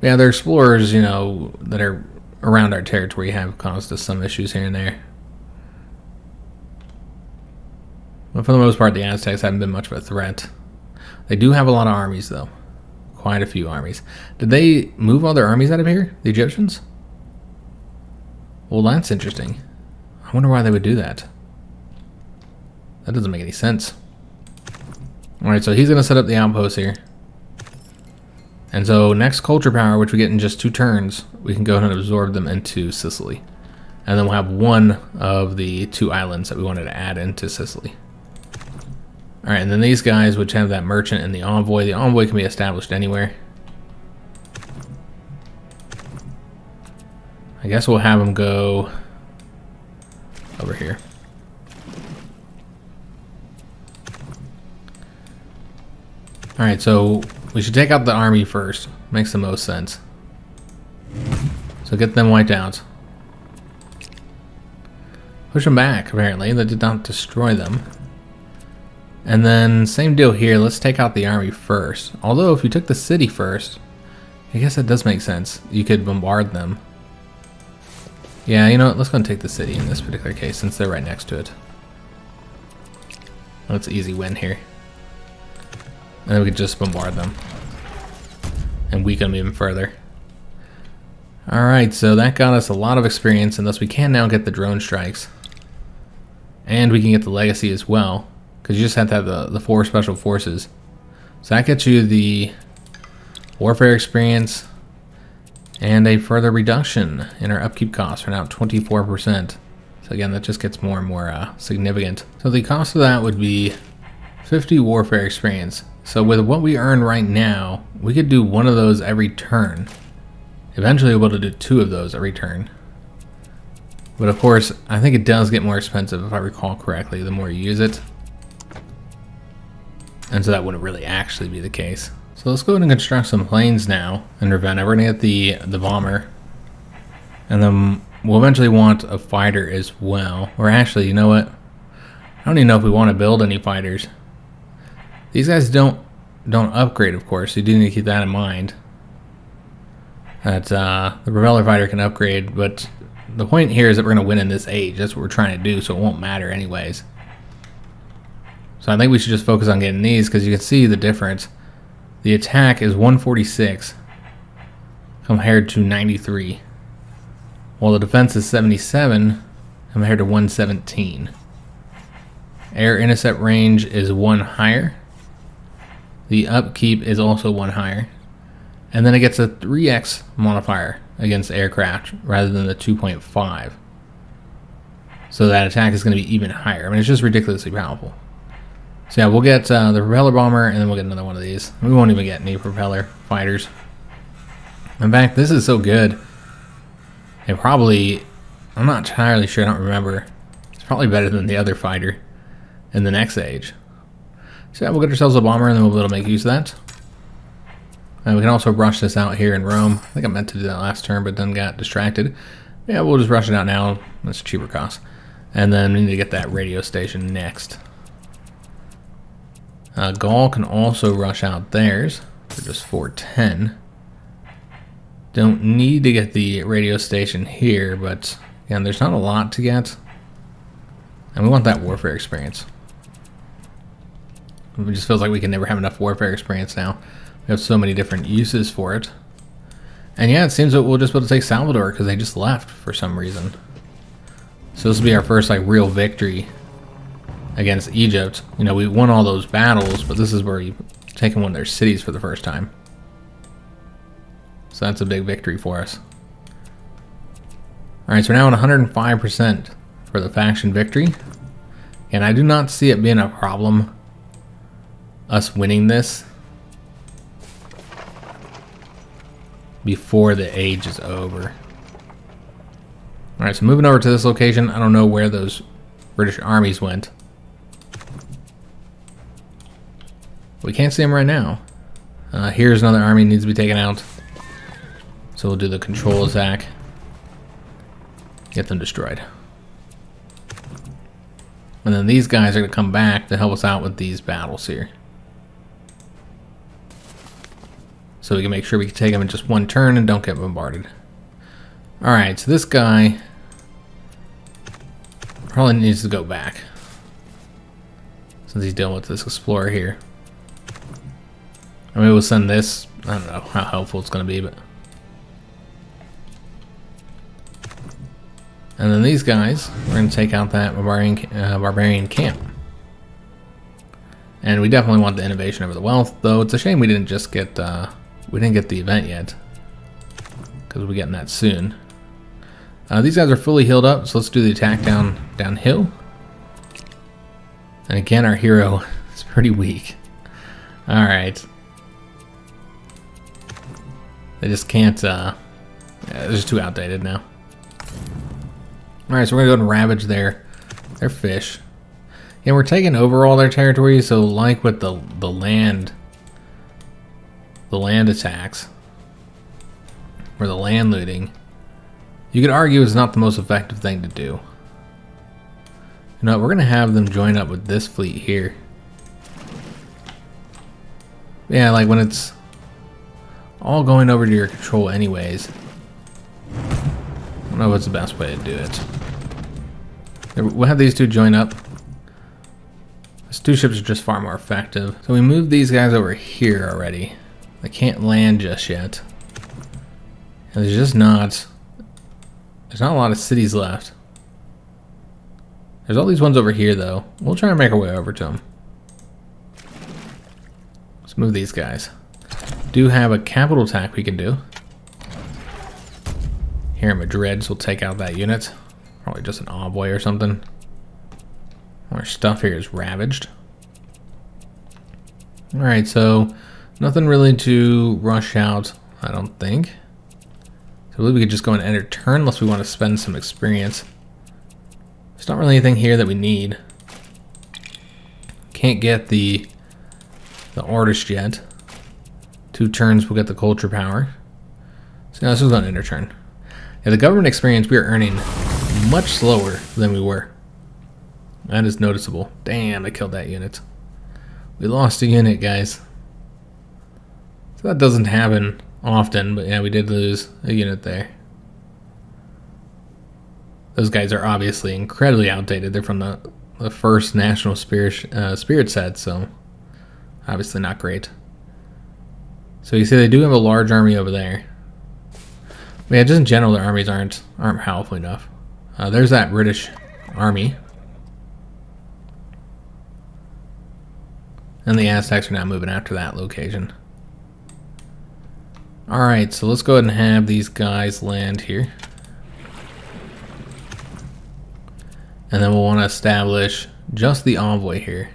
Yeah, their explorers, you know, that are around our territory have caused us some issues here and there. But for the most part, the Aztecs haven't been much of a threat. They do have a lot of armies, though. Quite a few armies. Did they move all their armies out of here? The Egyptians? Well, that's interesting. I wonder why they would do that. That doesn't make any sense. Alright, so he's going to set up the outpost here. And so next culture power, which we get in just two turns, we can go ahead and absorb them into Sicily. And then we'll have one of the two islands that we wanted to add into Sicily. Alright, and then these guys, which have that merchant and the envoy. The envoy can be established anywhere. I guess we'll have them go over here. Alright, so we should take out the army first. Makes the most sense. So get them wiped out. Push them back, apparently. That did not destroy them. And then, same deal here. Let's take out the army first. Although, if you took the city first, I guess that does make sense. You could bombard them. Yeah, you know what? Let's go and take the city in this particular case since they're right next to it. That's an easy win here. And then we could just bombard them. And weaken them even further. Alright, so that got us a lot of experience, and thus we can now get the drone strikes. And we can get the legacy as well, because you just have to have the, the four special forces. So that gets you the warfare experience, and a further reduction in our upkeep costs. We're now at 24%. So again, that just gets more and more uh, significant. So the cost of that would be 50 warfare experience. So with what we earn right now, we could do one of those every turn. Eventually we'll be able to do two of those every turn. But of course, I think it does get more expensive if I recall correctly the more you use it. And so that wouldn't really actually be the case. So let's go ahead and construct some planes now in Ravenna. We're gonna get the the bomber. And then we'll eventually want a fighter as well. Or actually, you know what? I don't even know if we want to build any fighters. These guys don't don't upgrade, of course. You do need to keep that in mind. That uh, the propeller fighter can upgrade, but the point here is that we're going to win in this age. That's what we're trying to do, so it won't matter anyways. So I think we should just focus on getting these because you can see the difference. The attack is 146 compared to 93, while the defense is 77 compared to 117. Air intercept range is one higher. The upkeep is also one higher. And then it gets a 3x modifier against aircraft rather than the 2.5. So that attack is going to be even higher. I mean, it's just ridiculously powerful. So yeah, we'll get uh, the propeller bomber, and then we'll get another one of these. We won't even get any propeller fighters. In fact, this is so good. It probably, I'm not entirely sure, I don't remember. It's probably better than the other fighter in the next age. So yeah, we'll get ourselves a bomber, and then we'll be able to make use of that. And we can also rush this out here in Rome. I think I meant to do that last turn, but then got distracted. Yeah, we'll just rush it out now. That's cheaper cost. And then we need to get that radio station next. Uh, Gaul can also rush out theirs for just 410. Don't need to get the radio station here, but again, there's not a lot to get. And we want that warfare experience. It just feels like we can never have enough warfare experience now. We have so many different uses for it. And yeah, it seems that we'll just be able to take Salvador because they just left for some reason. So this will be our first like real victory against Egypt. You know, we won all those battles, but this is where you've taken one of their cities for the first time. So that's a big victory for us. Alright, so we're now at 105% for the faction victory. And I do not see it being a problem us winning this before the age is over. Alright, so moving over to this location, I don't know where those British armies went. We can't see them right now. Uh, here's another army needs to be taken out. So we'll do the control attack. Get them destroyed. And then these guys are going to come back to help us out with these battles here. So we can make sure we can take them in just one turn and don't get bombarded. Alright, so this guy probably needs to go back. Since he's dealing with this explorer here. I mean, we'll send this. I don't know how helpful it's going to be, but... And then these guys, we're going to take out that barbarian, uh, barbarian camp. And we definitely want the innovation over the wealth, though it's a shame we didn't just get, uh, we didn't get the event yet. Because we're getting that soon. Uh, these guys are fully healed up, so let's do the attack down downhill. And again, our hero is pretty weak. Alright. They just can't, uh, yeah, they're just too outdated now. Alright, so we're gonna go and ravage their, their fish. And we're taking over all their territory, so like with the, the land, the land attacks, or the land looting, you could argue is not the most effective thing to do. You know, we're gonna have them join up with this fleet here. Yeah, like when it's all going over to your control anyways. I don't know what's the best way to do it. We'll have these two join up. These two ships are just far more effective. So we moved these guys over here already. They can't land just yet. And there's just not... There's not a lot of cities left. There's all these ones over here, though. We'll try and make our way over to them. Let's move these guys do have a capital attack we can do. Here in Madrid, so we'll take out that unit. Probably just an envoy or something. Our stuff here is ravaged. Alright, so nothing really to rush out, I don't think. So I believe we could just go and enter turn unless we want to spend some experience. There's not really anything here that we need. Can't get the the artist yet. Two turns we'll get the culture power. So now this is an enter turn. Yeah, the government experience we are earning much slower than we were. That is noticeable. Damn, I killed that unit. We lost a unit, guys. That doesn't happen often, but yeah, we did lose a unit there. Those guys are obviously incredibly outdated. They're from the, the first National Spirit, uh, Spirit set, so obviously not great. So you see they do have a large army over there. But yeah, just in general, their armies aren't aren't powerful enough. Uh, there's that British army. And the Aztecs are now moving after that location. Alright, so let's go ahead and have these guys land here. And then we'll want to establish just the envoy here.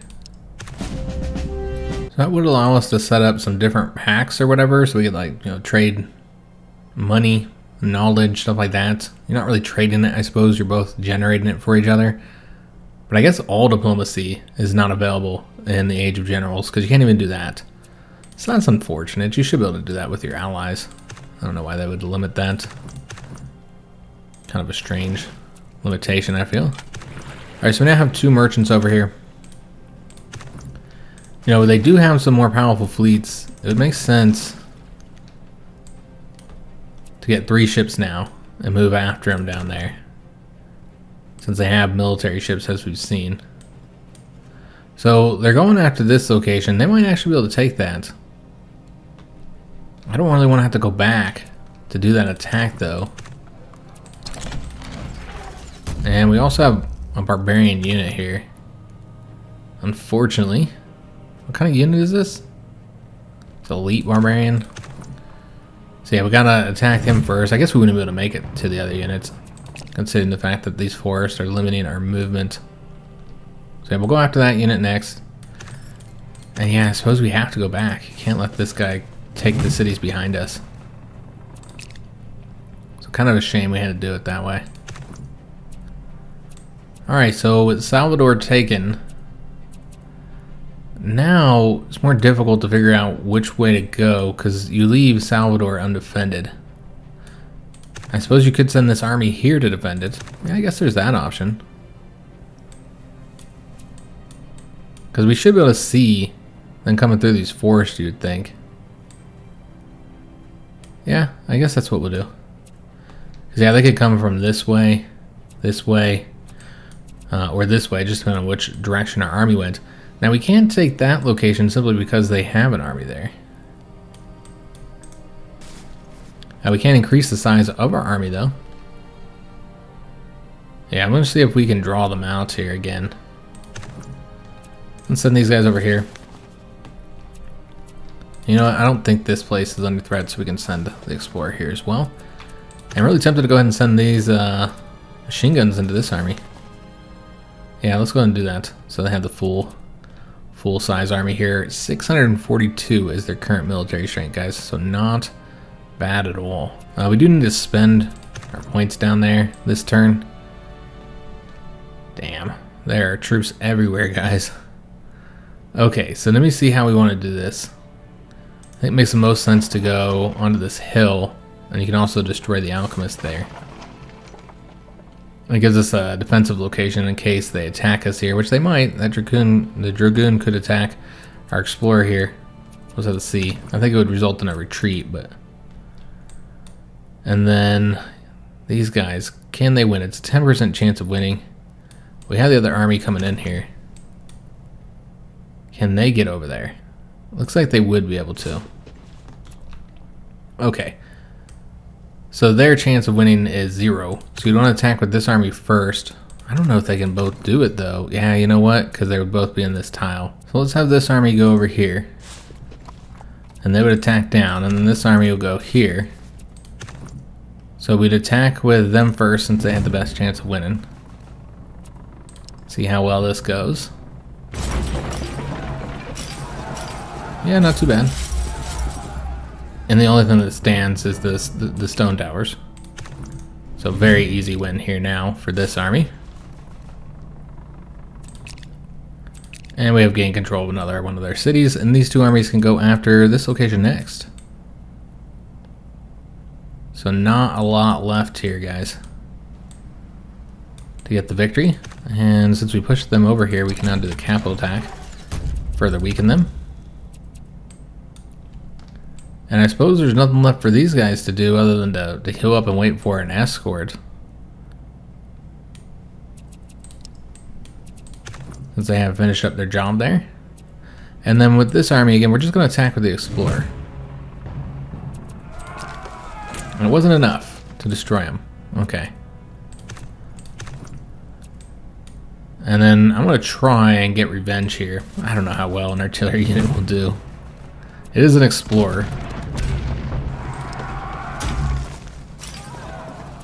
So that would allow us to set up some different pacts or whatever, so we could like, you know, trade money, knowledge, stuff like that. You're not really trading it, I suppose, you're both generating it for each other. But I guess all diplomacy is not available in the Age of Generals, because you can't even do that. So that's unfortunate. You should be able to do that with your allies. I don't know why they would limit that. Kind of a strange limitation, I feel. Alright, so we now have two merchants over here. You know, they do have some more powerful fleets. It would make sense to get three ships now and move after them down there. Since they have military ships, as we've seen. So they're going after this location. They might actually be able to take that. I don't really want to have to go back to do that attack, though. And we also have a barbarian unit here. Unfortunately. What kind of unit is this? It's elite barbarian. So yeah, we gotta attack him first. I guess we wouldn't be able to make it to the other units. Considering the fact that these forests are limiting our movement. So yeah, we'll go after that unit next. And yeah, I suppose we have to go back. You can't let this guy take the cities behind us. So kind of a shame we had to do it that way. Alright, so with Salvador taken, now it's more difficult to figure out which way to go because you leave Salvador undefended. I suppose you could send this army here to defend it. Yeah, I guess there's that option. Because we should be able to see them coming through these forests, you'd think. Yeah, I guess that's what we'll do. Because, yeah, they could come from this way, this way, uh, or this way, just depending on which direction our army went. Now we can't take that location simply because they have an army there. Uh, we can't increase the size of our army though. Yeah, I'm going to see if we can draw them out here again. Let's send these guys over here. You know I don't think this place is under threat, so we can send the Explorer here as well. I'm really tempted to go ahead and send these uh, machine guns into this army. Yeah, let's go ahead and do that. So they have the full full size army here. 642 is their current military strength, guys. So not bad at all. Uh, we do need to spend our points down there this turn. Damn, there are troops everywhere, guys. Okay, so let me see how we want to do this. I think it makes the most sense to go onto this hill, and you can also destroy the alchemist there. It gives us a defensive location in case they attack us here, which they might. That Dragoon, the Dragoon could attack our Explorer here. Let's have to see. I think it would result in a retreat, but... And then these guys, can they win? It's a 10% chance of winning. We have the other army coming in here. Can they get over there? Looks like they would be able to. Okay. So their chance of winning is zero. So you to attack with this army first. I don't know if they can both do it though. Yeah, you know what? Because they would both be in this tile. So let's have this army go over here. And they would attack down. And then this army will go here. So we'd attack with them first since they had the best chance of winning. See how well this goes. Yeah, not too bad. And the only thing that stands is the, the stone towers. So very easy win here now for this army. And we have gained control of another one of their cities, and these two armies can go after this location next. So not a lot left here, guys, to get the victory. And since we pushed them over here, we can now do the capital attack, further weaken them. And I suppose there's nothing left for these guys to do other than to, to heal up and wait for an escort. Since they have finished up their job there. And then with this army, again, we're just going to attack with the Explorer. And it wasn't enough to destroy him. Okay. And then I'm going to try and get revenge here. I don't know how well an artillery unit will do. It is an explorer.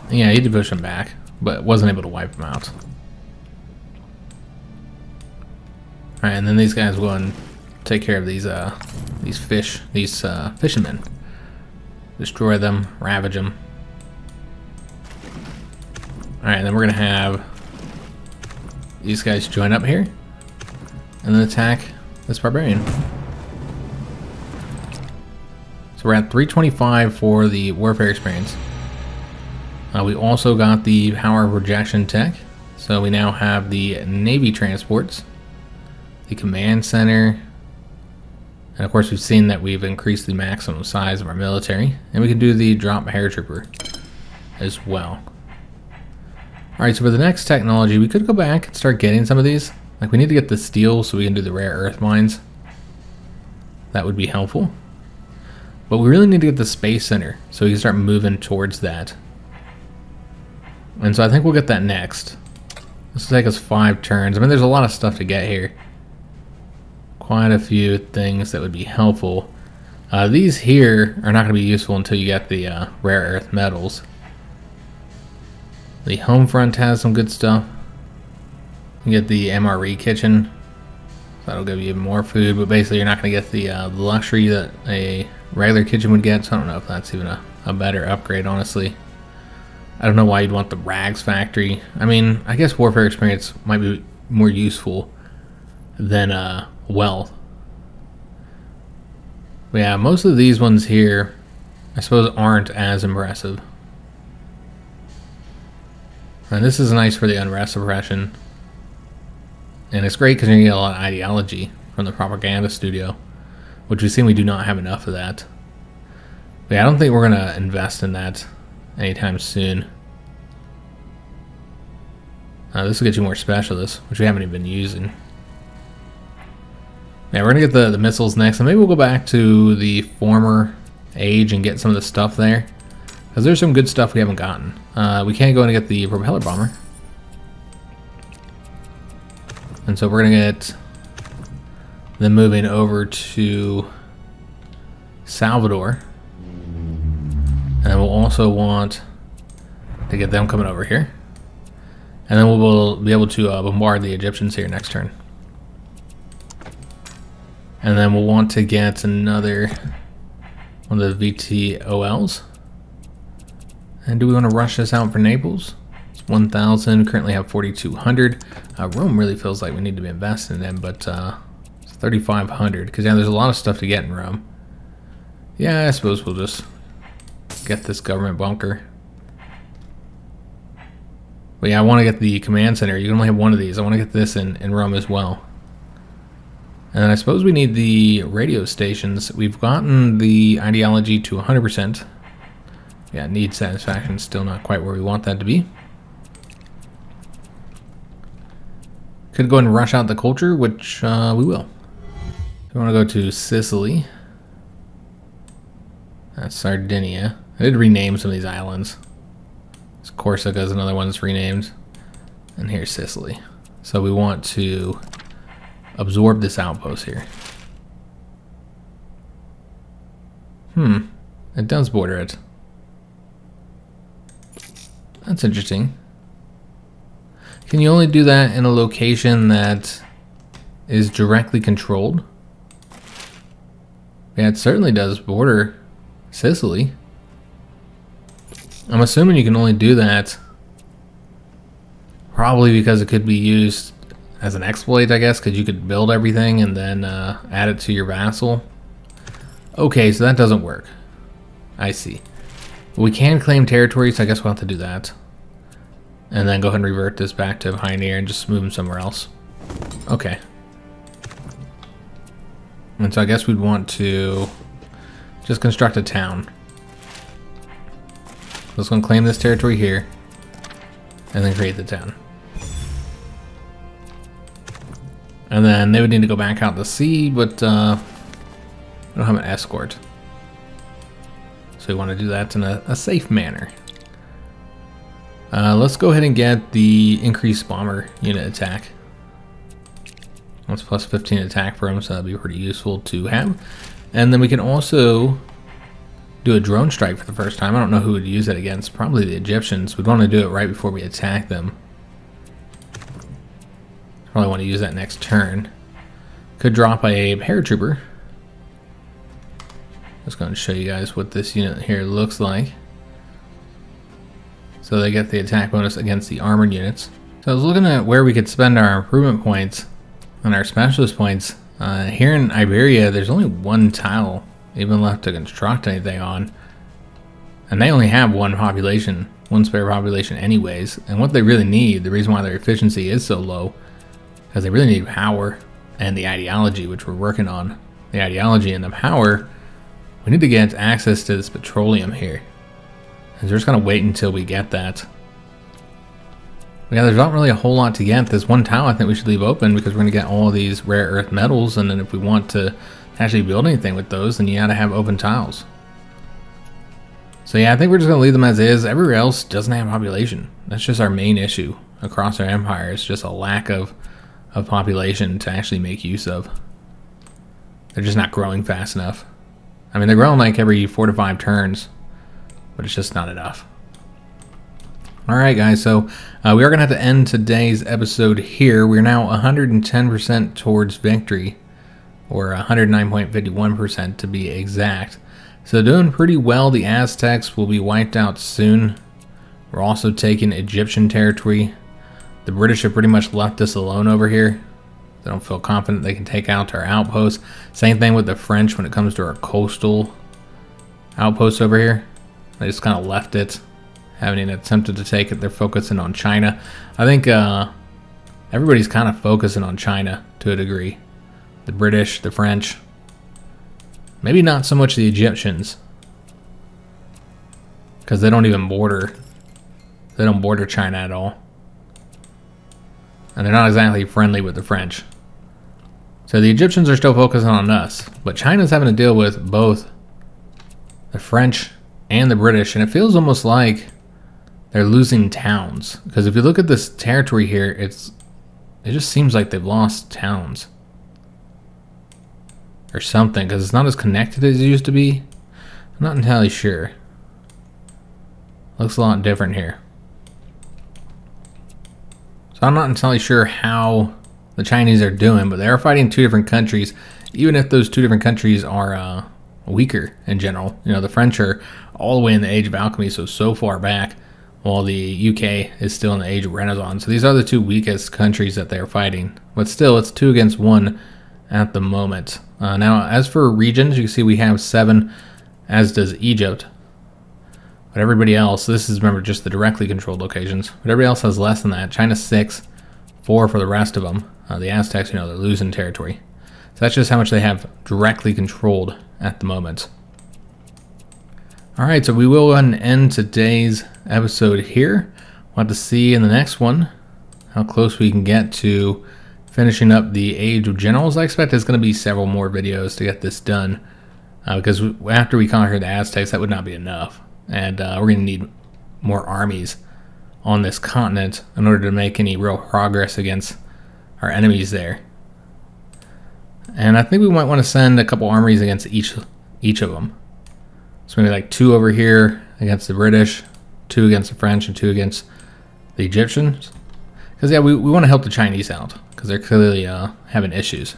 Yeah, he did push him back, but wasn't able to wipe him out. Alright, and then these guys will go and take care of these uh these fish, these uh fishermen. Destroy them, ravage them. Alright, and then we're to have these guys join up here. And then attack this barbarian. So we're at 325 for the warfare experience. Uh, we also got the power projection tech. So we now have the Navy transports, the command center, and of course, we've seen that we've increased the maximum size of our military. And we can do the drop paratrooper as well. Alright, so for the next technology, we could go back and start getting some of these. Like, we need to get the steel so we can do the rare earth mines. That would be helpful. But we really need to get the space center so we can start moving towards that. And so I think we'll get that next. This will take us five turns. I mean, there's a lot of stuff to get here quite a few things that would be helpful. Uh, these here are not going to be useful until you get the uh, rare earth metals. The home front has some good stuff. You get the MRE kitchen. That'll give you more food, but basically you're not going to get the, uh, luxury that a regular kitchen would get, so I don't know if that's even a, a better upgrade, honestly. I don't know why you'd want the rags factory. I mean, I guess warfare experience might be more useful than uh, wealth. But yeah, most of these ones here, I suppose, aren't as impressive. And this is nice for the unrest suppression. And it's great because you get a lot of ideology from the propaganda studio, which we've seen we do not have enough of that. But yeah, I don't think we're going to invest in that anytime soon. Uh, this will get you more specialists, which we haven't even been using. Yeah, we're gonna get the, the missiles next, and maybe we'll go back to the former age and get some of the stuff there. Because there's some good stuff we haven't gotten. Uh, we can't go and get the propeller bomber. And so we're gonna get them moving over to Salvador. And we'll also want to get them coming over here. And then we'll be able to uh, bombard the Egyptians here next turn. And then we'll want to get another one of the VTOLs. And do we want to rush this out for Naples? It's 1,000. Currently have 4,200. Uh, Rome really feels like we need to be investing in, them, but uh, it's 3,500. Because yeah, there's a lot of stuff to get in Rome. Yeah, I suppose we'll just get this government bunker. But yeah, I want to get the command center. You can only have one of these. I want to get this in, in Rome as well. And I suppose we need the radio stations. We've gotten the ideology to 100%. Yeah, need satisfaction still not quite where we want that to be. Could go and rush out the culture, which uh, we will. We want to go to Sicily. That's Sardinia. I did rename some of these islands. Corsica is another one that's renamed. And here's Sicily. So we want to absorb this outpost here. Hmm. It does border it. That's interesting. Can you only do that in a location that is directly controlled? Yeah, it certainly does border Sicily. I'm assuming you can only do that probably because it could be used as an exploit, I guess, because you could build everything and then uh, add it to your vassal. Okay, so that doesn't work. I see. We can claim territory, so I guess we'll have to do that. And then go ahead and revert this back to Pioneer and just move him somewhere else. Okay. And so I guess we'd want to just construct a town. Let's go claim this territory here. And then create the town. And then they would need to go back out to sea, but uh, I don't have an escort. So we want to do that in a, a safe manner. Uh, let's go ahead and get the increased bomber unit attack. That's plus 15 attack for him, so that'd be pretty useful to have. And then we can also do a drone strike for the first time. I don't know who would use it against. Probably the Egyptians. We'd want to do it right before we attack them. Probably want to use that next turn. Could drop a paratrooper. Just going to show you guys what this unit here looks like. So they get the attack bonus against the armored units. So I was looking at where we could spend our improvement points and our specialist points. Uh, here in Iberia, there's only one tile even left to construct anything on. And they only have one population, one spare population anyways. And what they really need, the reason why their efficiency is so low, because they really need power and the ideology, which we're working on. The ideology and the power, we need to get access to this petroleum here. And we're just going to wait until we get that. Yeah, there's not really a whole lot to get. This one tile I think we should leave open because we're going to get all these rare earth metals. And then if we want to actually build anything with those, then you got to have open tiles. So yeah, I think we're just to leave them as is. Everywhere else doesn't have population. That's just our main issue across our empire. It's just a lack of of population to actually make use of. They're just not growing fast enough. I mean, they're growing like every four to five turns, but it's just not enough. All right, guys, so uh, we are going to have to end today's episode here. We're now 110% towards victory, or 109.51% to be exact. So doing pretty well. The Aztecs will be wiped out soon. We're also taking Egyptian territory. The British have pretty much left us alone over here. They don't feel confident they can take out our outposts. Same thing with the French when it comes to our coastal outposts over here. They just kind of left it. Haven't even attempted to take it. They're focusing on China. I think uh, everybody's kind of focusing on China to a degree. The British, the French. Maybe not so much the Egyptians. Because they don't even border. They don't border China at all and they're not exactly friendly with the French. So the Egyptians are still focusing on us, but China's having to deal with both the French and the British, and it feels almost like they're losing towns. Because if you look at this territory here, it's it just seems like they've lost towns or something, because it's not as connected as it used to be. I'm not entirely sure. Looks a lot different here. So I'm not entirely sure how the Chinese are doing, but they are fighting two different countries, even if those two different countries are uh, weaker in general. You know, the French are all the way in the age of alchemy, so so far back, while the UK is still in the age of Renaissance. So these are the two weakest countries that they're fighting. But still, it's two against one at the moment. Uh, now, as for regions, you can see we have seven, as does Egypt. But everybody else, this is remember just the directly controlled locations. But everybody else has less than that. China six, four for the rest of them. Uh, the Aztecs, you know, they're losing territory. So that's just how much they have directly controlled at the moment. All right, so we will end today's episode here. We'll have to see in the next one how close we can get to finishing up the Age of Generals. I expect there's going to be several more videos to get this done uh, because after we conquer the Aztecs, that would not be enough and uh, we're going to need more armies on this continent in order to make any real progress against our enemies there. And I think we might want to send a couple armies against each each of them. So maybe like two over here against the British, two against the French, and two against the Egyptians. Because yeah, we, we want to help the Chinese out because they're clearly uh, having issues.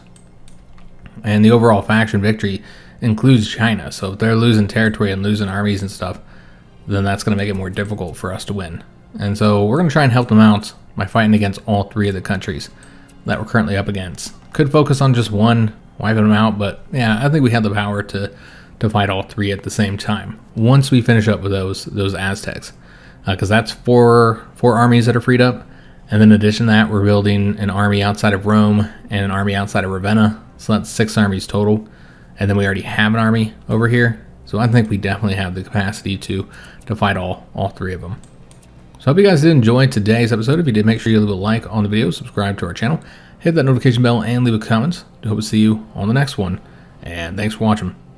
And the overall faction victory includes China. So if they're losing territory and losing armies and stuff, then that's going to make it more difficult for us to win. And so we're going to try and help them out by fighting against all three of the countries. that we're currently up against. Could focus on just one, wiping them out, but yeah, I think we have the power to to fight all three at the same time. Once we finish up with those those Aztecs, because uh, that's four four armies that are freed up, and then in addition to that, we're building an army outside of Rome and an army outside of Ravenna. So that's six armies total, and then we already have an army over here. So I think we definitely have the capacity to to fight all all three of them. So I hope you guys did enjoy today's episode. If you did, make sure you leave a like on the video, subscribe to our channel, hit that notification bell, and leave a comment. I hope to see you on the next one. And thanks for watching.